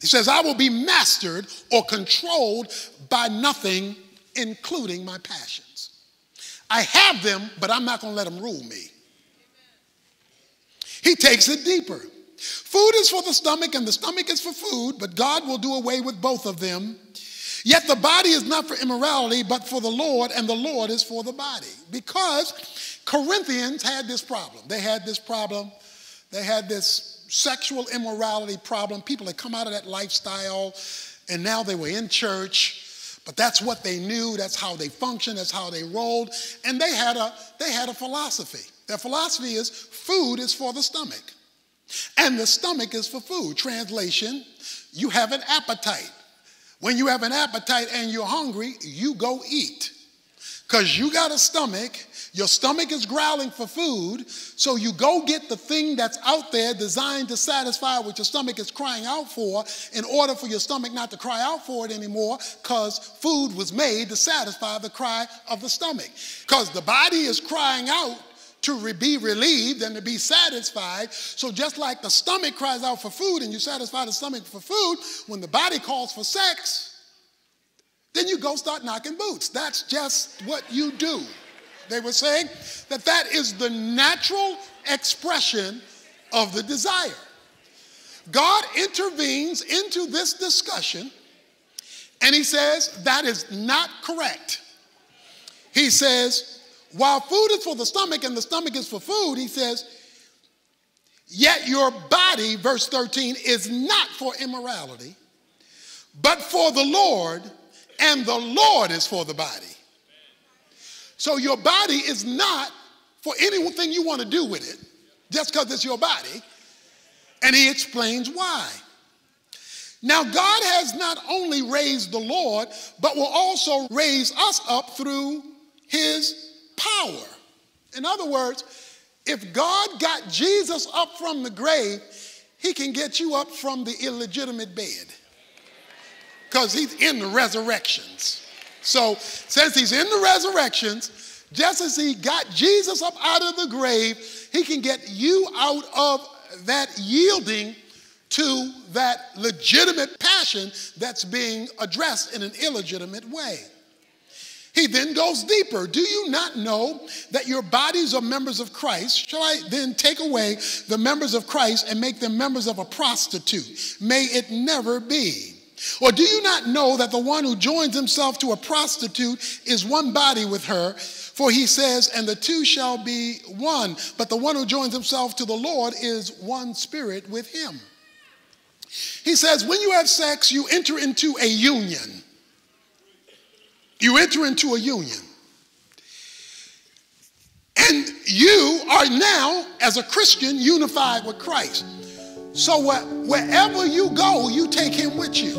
He says, I will be mastered or controlled by nothing, including my passions. I have them, but I'm not going to let them rule me. He takes it deeper. Food is for the stomach, and the stomach is for food, but God will do away with both of them. Yet the body is not for immorality, but for the Lord, and the Lord is for the body. Because Corinthians had this problem. They had this problem. They had this sexual immorality problem. People had come out of that lifestyle, and now they were in church. But that's what they knew. That's how they functioned. That's how they rolled. And they had a, they had a philosophy. Their philosophy is food is for the stomach, and the stomach is for food. Translation, you have an appetite. When you have an appetite and you're hungry, you go eat. because you got a stomach, your stomach is growling for food, so you go get the thing that's out there designed to satisfy what your stomach is crying out for in order for your stomach not to cry out for it anymore because food was made to satisfy the cry of the stomach. Because the body is crying out to re- be relieved and to be satisfied. So, just like the stomach cries out for food and you satisfy the stomach for food, when the body calls for sex, then you go start knocking boots. That's just what you do. They were saying that that is the natural expression of the desire. God intervenes into this discussion and he says that is not correct. He says, while food is for the stomach and the stomach is for food, he says, yet your body, verse 13, is not for immorality, but for the Lord and the Lord is for the body. So your body is not for anything you want to do with it, just because it's your body. And he explains why. Now, God has not only raised the Lord, but will also raise us up through his power. In other words, if God got Jesus up from the grave, he can get you up from the illegitimate bed because he's in the resurrections. So, since he's in the resurrections, just as he got Jesus up out of the grave, he can get you out of that yielding to that legitimate passion that's being addressed in an illegitimate way. He then goes deeper. Do you not know that your bodies are members of Christ? Shall I then take away the members of Christ and make them members of a prostitute? May it never be. Or do you not know that the one who joins himself to a prostitute is one body with her? For he says, and the two shall be one. But the one who joins himself to the Lord is one spirit with him. He says, when you have sex, you enter into a union. You enter into a union. And you are now, as a Christian, unified with Christ. So wherever you go, you take him with you.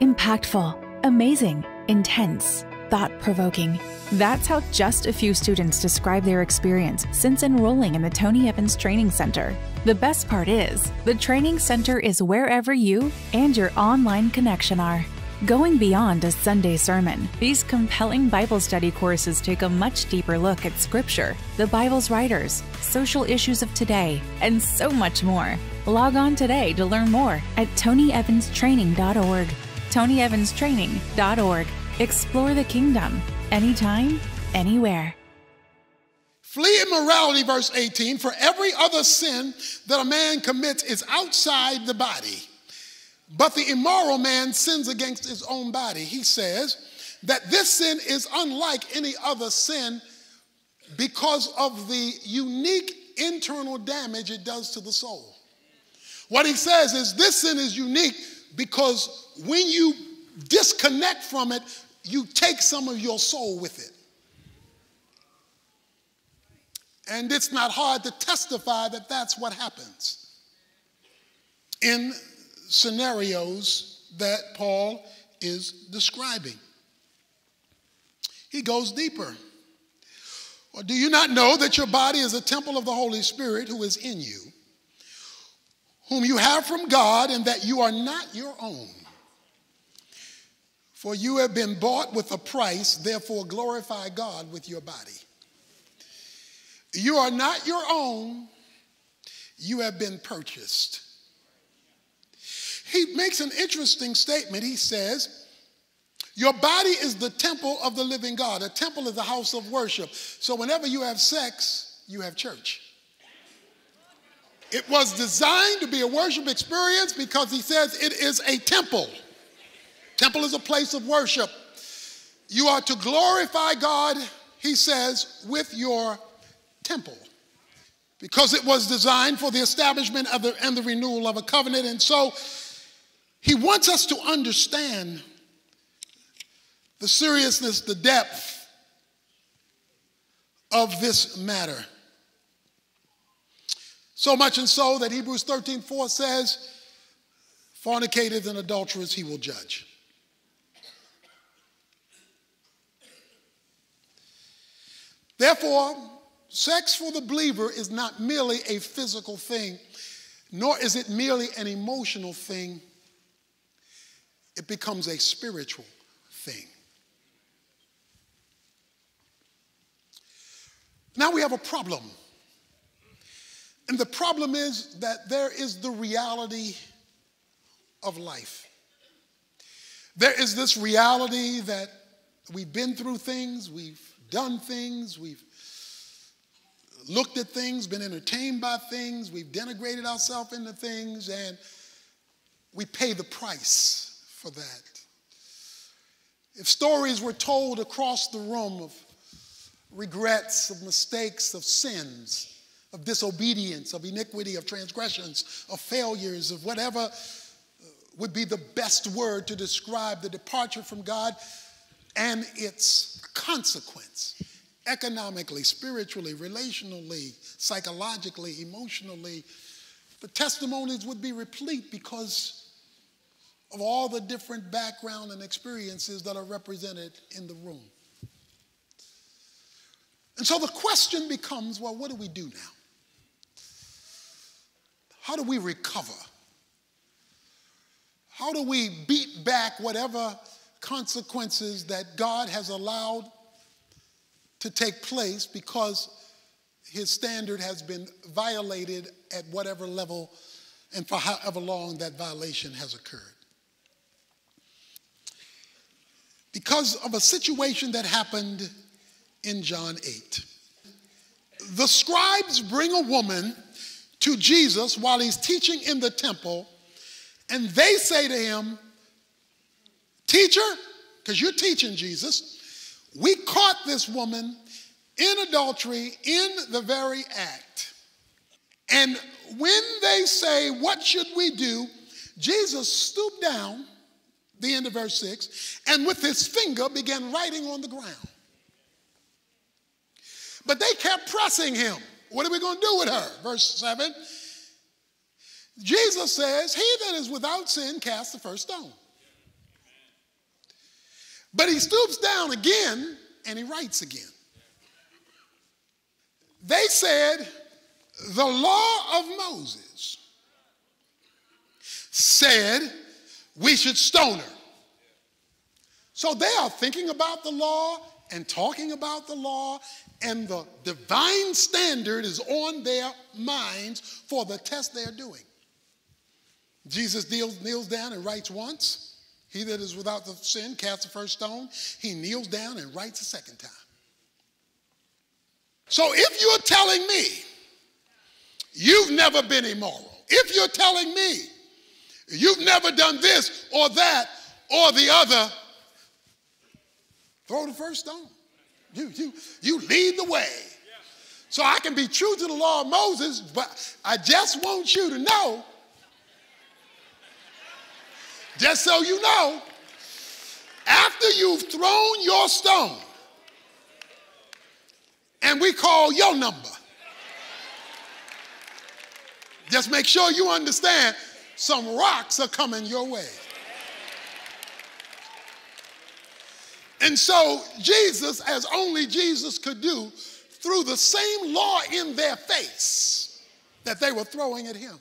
Impactful, amazing, intense, thought provoking. That's how just a few students describe their experience since enrolling in the Tony Evans Training Center. The best part is, the Training Center is wherever you and your online connection are. Going beyond a Sunday sermon, these compelling Bible study courses take a much deeper look at Scripture, the Bible's writers, social issues of today, and so much more. Log on today to learn more at TonyEvansTraining.org. TonyEvansTraining.org. Explore the kingdom anytime, anywhere. Flee immorality, verse 18. For every other sin that a man commits is outside the body but the immoral man sins against his own body. He says that this sin is unlike any other sin because of the unique internal damage it does to the soul. What he says is this sin is unique because when you disconnect from it, you take some of your soul with it. And it's not hard to testify that that's what happens in scenarios that Paul is describing. He goes deeper. Or do you not know that your body is a temple of the Holy Spirit who is in you, whom you have from God, and that you are not your own? For you have been bought with a price, therefore glorify God with your body. You are not your own, you have been purchased he makes an interesting statement. He says, Your body is the temple of the living God. A temple is a house of worship. So whenever you have sex, you have church. It was designed to be a worship experience because he says it is a temple. Temple is a place of worship. You are to glorify God, he says, with your temple. Because it was designed for the establishment of the, and the renewal of a covenant. And so he wants us to understand the seriousness, the depth of this matter. So much and so that Hebrews 13 4 says fornicators and adulterers he will judge. Therefore, sex for the believer is not merely a physical thing, nor is it merely an emotional thing. It becomes a spiritual thing. Now we have a problem. And the problem is that there is the reality of life. There is this reality that we've been through things, we've done things, we've looked at things, been entertained by things, we've denigrated ourselves into things, and we pay the price for that. If stories were told across the room of regrets, of mistakes, of sins, of disobedience, of iniquity, of transgressions, of failures, of whatever uh, would be the best word to describe the departure from God and its consequence economically, spiritually, relationally, psychologically, emotionally. The testimonies would be replete because of all the different background and experiences that are represented in the room. And so the question becomes well, what do we do now? How do we recover? How do we beat back whatever consequences that God has allowed to take place because his standard has been violated at whatever level and for however long that violation has occurred? Because of a situation that happened in John 8. The scribes bring a woman to Jesus while he's teaching in the temple, and they say to him, Teacher, because you're teaching Jesus, we caught this woman in adultery in the very act. And when they say, What should we do? Jesus stooped down, the end of verse 6, and with his finger began writing on the ground. But they kept pressing him. What are we going to do with her? Verse 7. Jesus says, He that is without sin cast the first stone. But he stoops down again and he writes again. They said, The law of Moses said we should stone her. So they are thinking about the law and talking about the law and the divine standard is on their minds for the test they're doing. Jesus kneels, kneels down and writes once. He that is without the sin casts the first stone. He kneels down and writes a second time. So if you're telling me you've never been immoral, if you're telling me you've never done this or that or the other, throw the first stone. You, you, you lead the way. So I can be true to the law of Moses, but I just want you to know, just so you know, after you've thrown your stone and we call your number, just make sure you understand some rocks are coming your way. And so Jesus, as only Jesus could do, threw the same law in their face that they were throwing at him.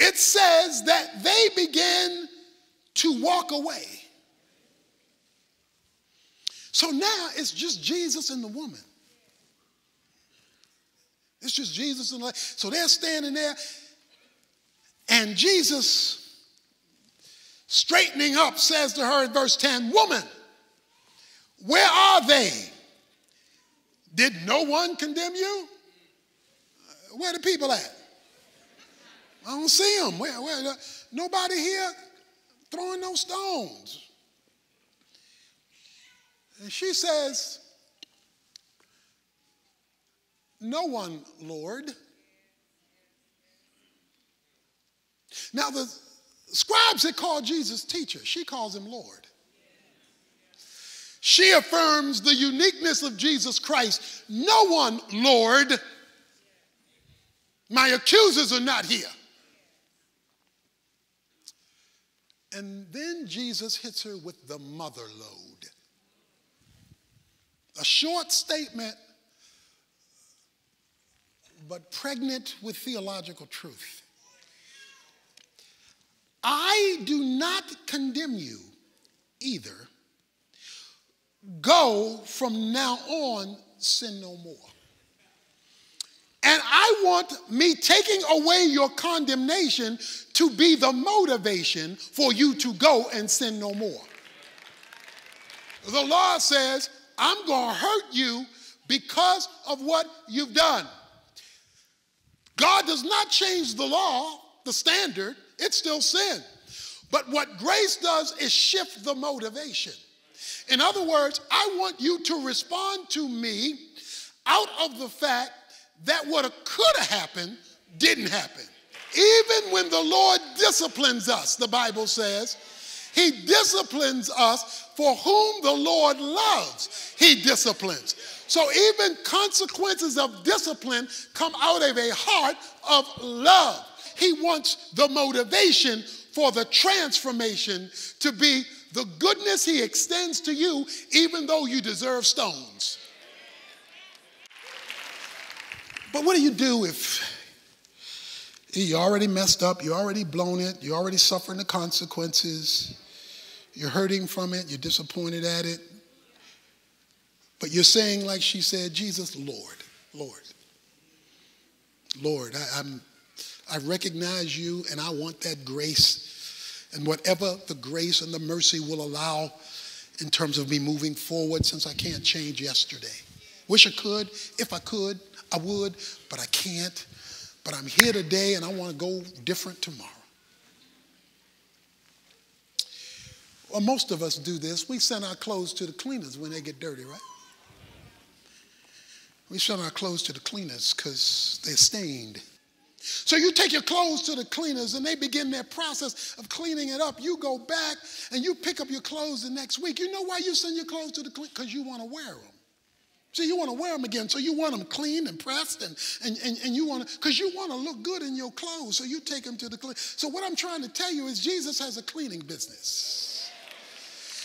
It says that they began to walk away. So now it's just Jesus and the woman. It's just Jesus and the so they're standing there, and Jesus straightening up, says to her in verse 10, Woman, where are they? Did no one condemn you? Where the people at? I don't see them. Where, where, uh, nobody here throwing no stones. And she says, No one, Lord. Now, the scribes had called Jesus teacher, she calls him Lord. She affirms the uniqueness of Jesus Christ. No one, Lord. My accusers are not here. And then Jesus hits her with the mother lode. A short statement, but pregnant with theological truth. I do not condemn you either. Go from now on, sin no more. And I want me taking away your condemnation to be the motivation for you to go and sin no more. The law says, I'm going to hurt you because of what you've done. God does not change the law, the standard, it's still sin. But what grace does is shift the motivation. In other words, I want you to respond to me out of the fact that what could have happened didn't happen. Even when the Lord disciplines us, the Bible says, He disciplines us for whom the Lord loves, He disciplines. So even consequences of discipline come out of a heart of love. He wants the motivation for the transformation to be the goodness He extends to you, even though you deserve stones. But what do you do if you already messed up, you already blown it, you're already suffering the consequences, you're hurting from it, you're disappointed at it, but you're saying, like she said, Jesus, Lord, Lord, Lord, I, am I recognize you and I want that grace and whatever the grace and the mercy will allow in terms of me moving forward since I can't change yesterday. Wish I could. If I could, I would, but I can't. But I'm here today and I want to go different tomorrow. Well, most of us do this. We send our clothes to the cleaners when they get dirty, right? We send our clothes to the cleaners because they're stained. So you take your clothes to the cleaners and they begin their process of cleaning it up. You go back and you pick up your clothes the next week. You know why you send your clothes to the cleaners? Because you want to wear them. See, you want to wear them again, so you want them clean and pressed, and, and, and, and you want to, because you want to look good in your clothes, so you take them to the clean. So, what I'm trying to tell you is Jesus has a cleaning business.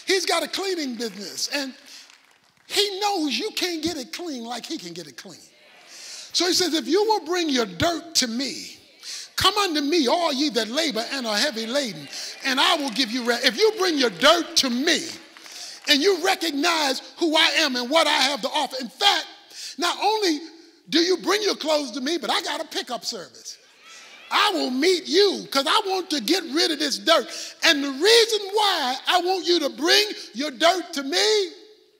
He's got a cleaning business, and he knows you can't get it clean like he can get it clean. So, he says, If you will bring your dirt to me, come unto me, all ye that labor and are heavy laden, and I will give you rest. If you bring your dirt to me, and you recognize who I am and what I have to offer. In fact, not only do you bring your clothes to me, but I got a pickup service. I will meet you because I want to get rid of this dirt. And the reason why I want you to bring your dirt to me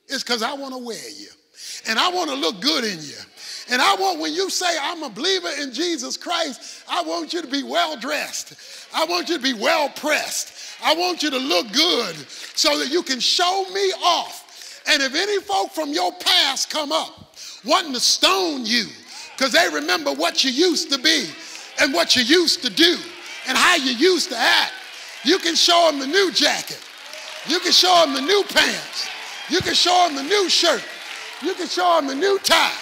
is because I want to wear you. And I want to look good in you. And I want, when you say I'm a believer in Jesus Christ, I want you to be well dressed. I want you to be well pressed. I want you to look good so that you can show me off. And if any folk from your past come up wanting to stone you because they remember what you used to be and what you used to do and how you used to act, you can show them the new jacket. You can show them the new pants. You can show them the new shirt. You can show them the new tie.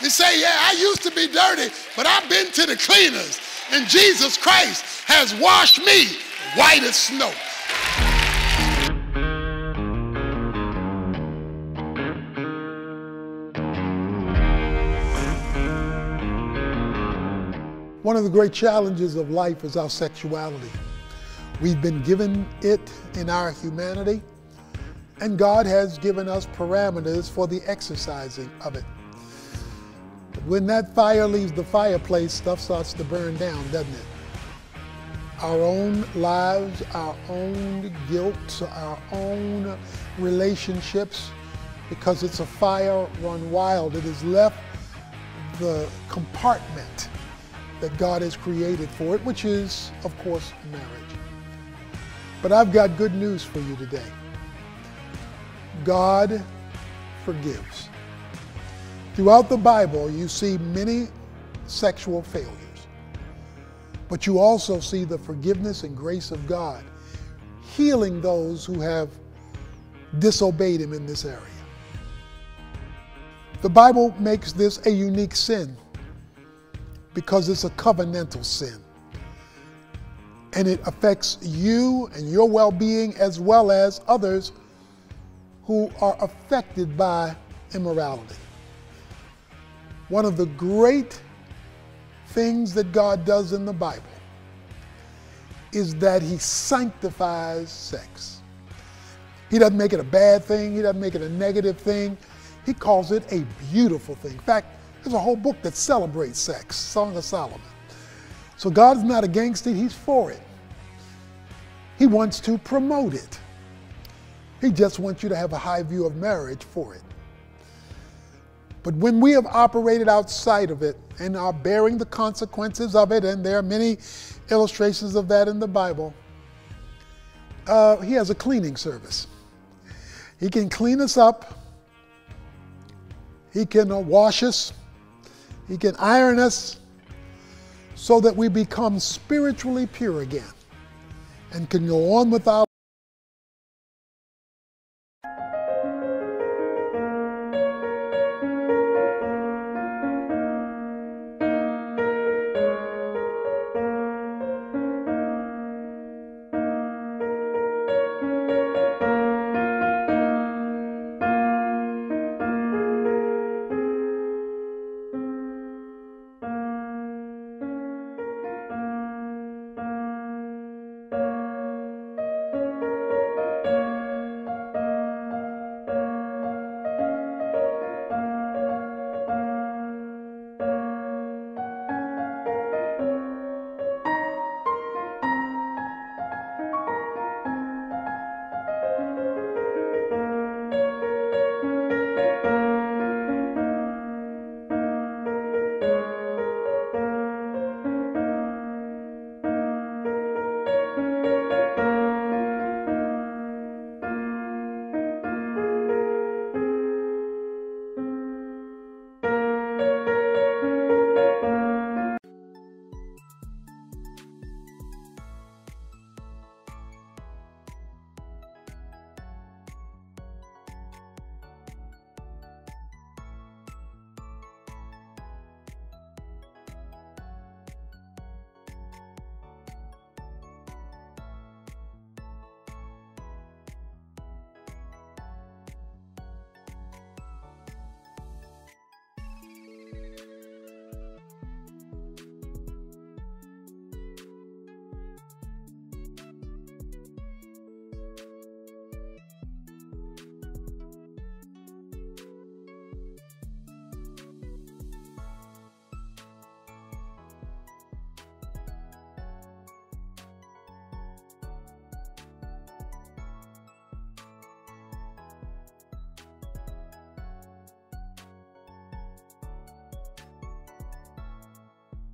You say, yeah, I used to be dirty, but I've been to the cleaners. And Jesus Christ has washed me white as snow. One of the great challenges of life is our sexuality. We've been given it in our humanity, and God has given us parameters for the exercising of it. When that fire leaves the fireplace, stuff starts to burn down, doesn't it? Our own lives, our own guilt, our own relationships, because it's a fire run wild. It has left the compartment that God has created for it, which is, of course, marriage. But I've got good news for you today. God forgives. Throughout the Bible, you see many sexual failures. But you also see the forgiveness and grace of God healing those who have disobeyed Him in this area. The Bible makes this a unique sin because it's a covenantal sin. and it affects you and your well being as well as others who are affected by immorality. One of the great things that God does in the Bible is that He sanctifies sex. He doesn't make it a bad thing, He doesn't make it a negative thing. He calls it a beautiful thing. In fact, there's a whole book that celebrates sex, Song of Solomon. So God is not against it, He's for it. He wants to promote it. He just wants you to have a high view of marriage for it. But when we have operated outside of it and are bearing the consequences of it, and there are many illustrations of that in the Bible, uh, he has a cleaning service. He can clean us up, he can wash us, he can iron us so that we become spiritually pure again and can go on with our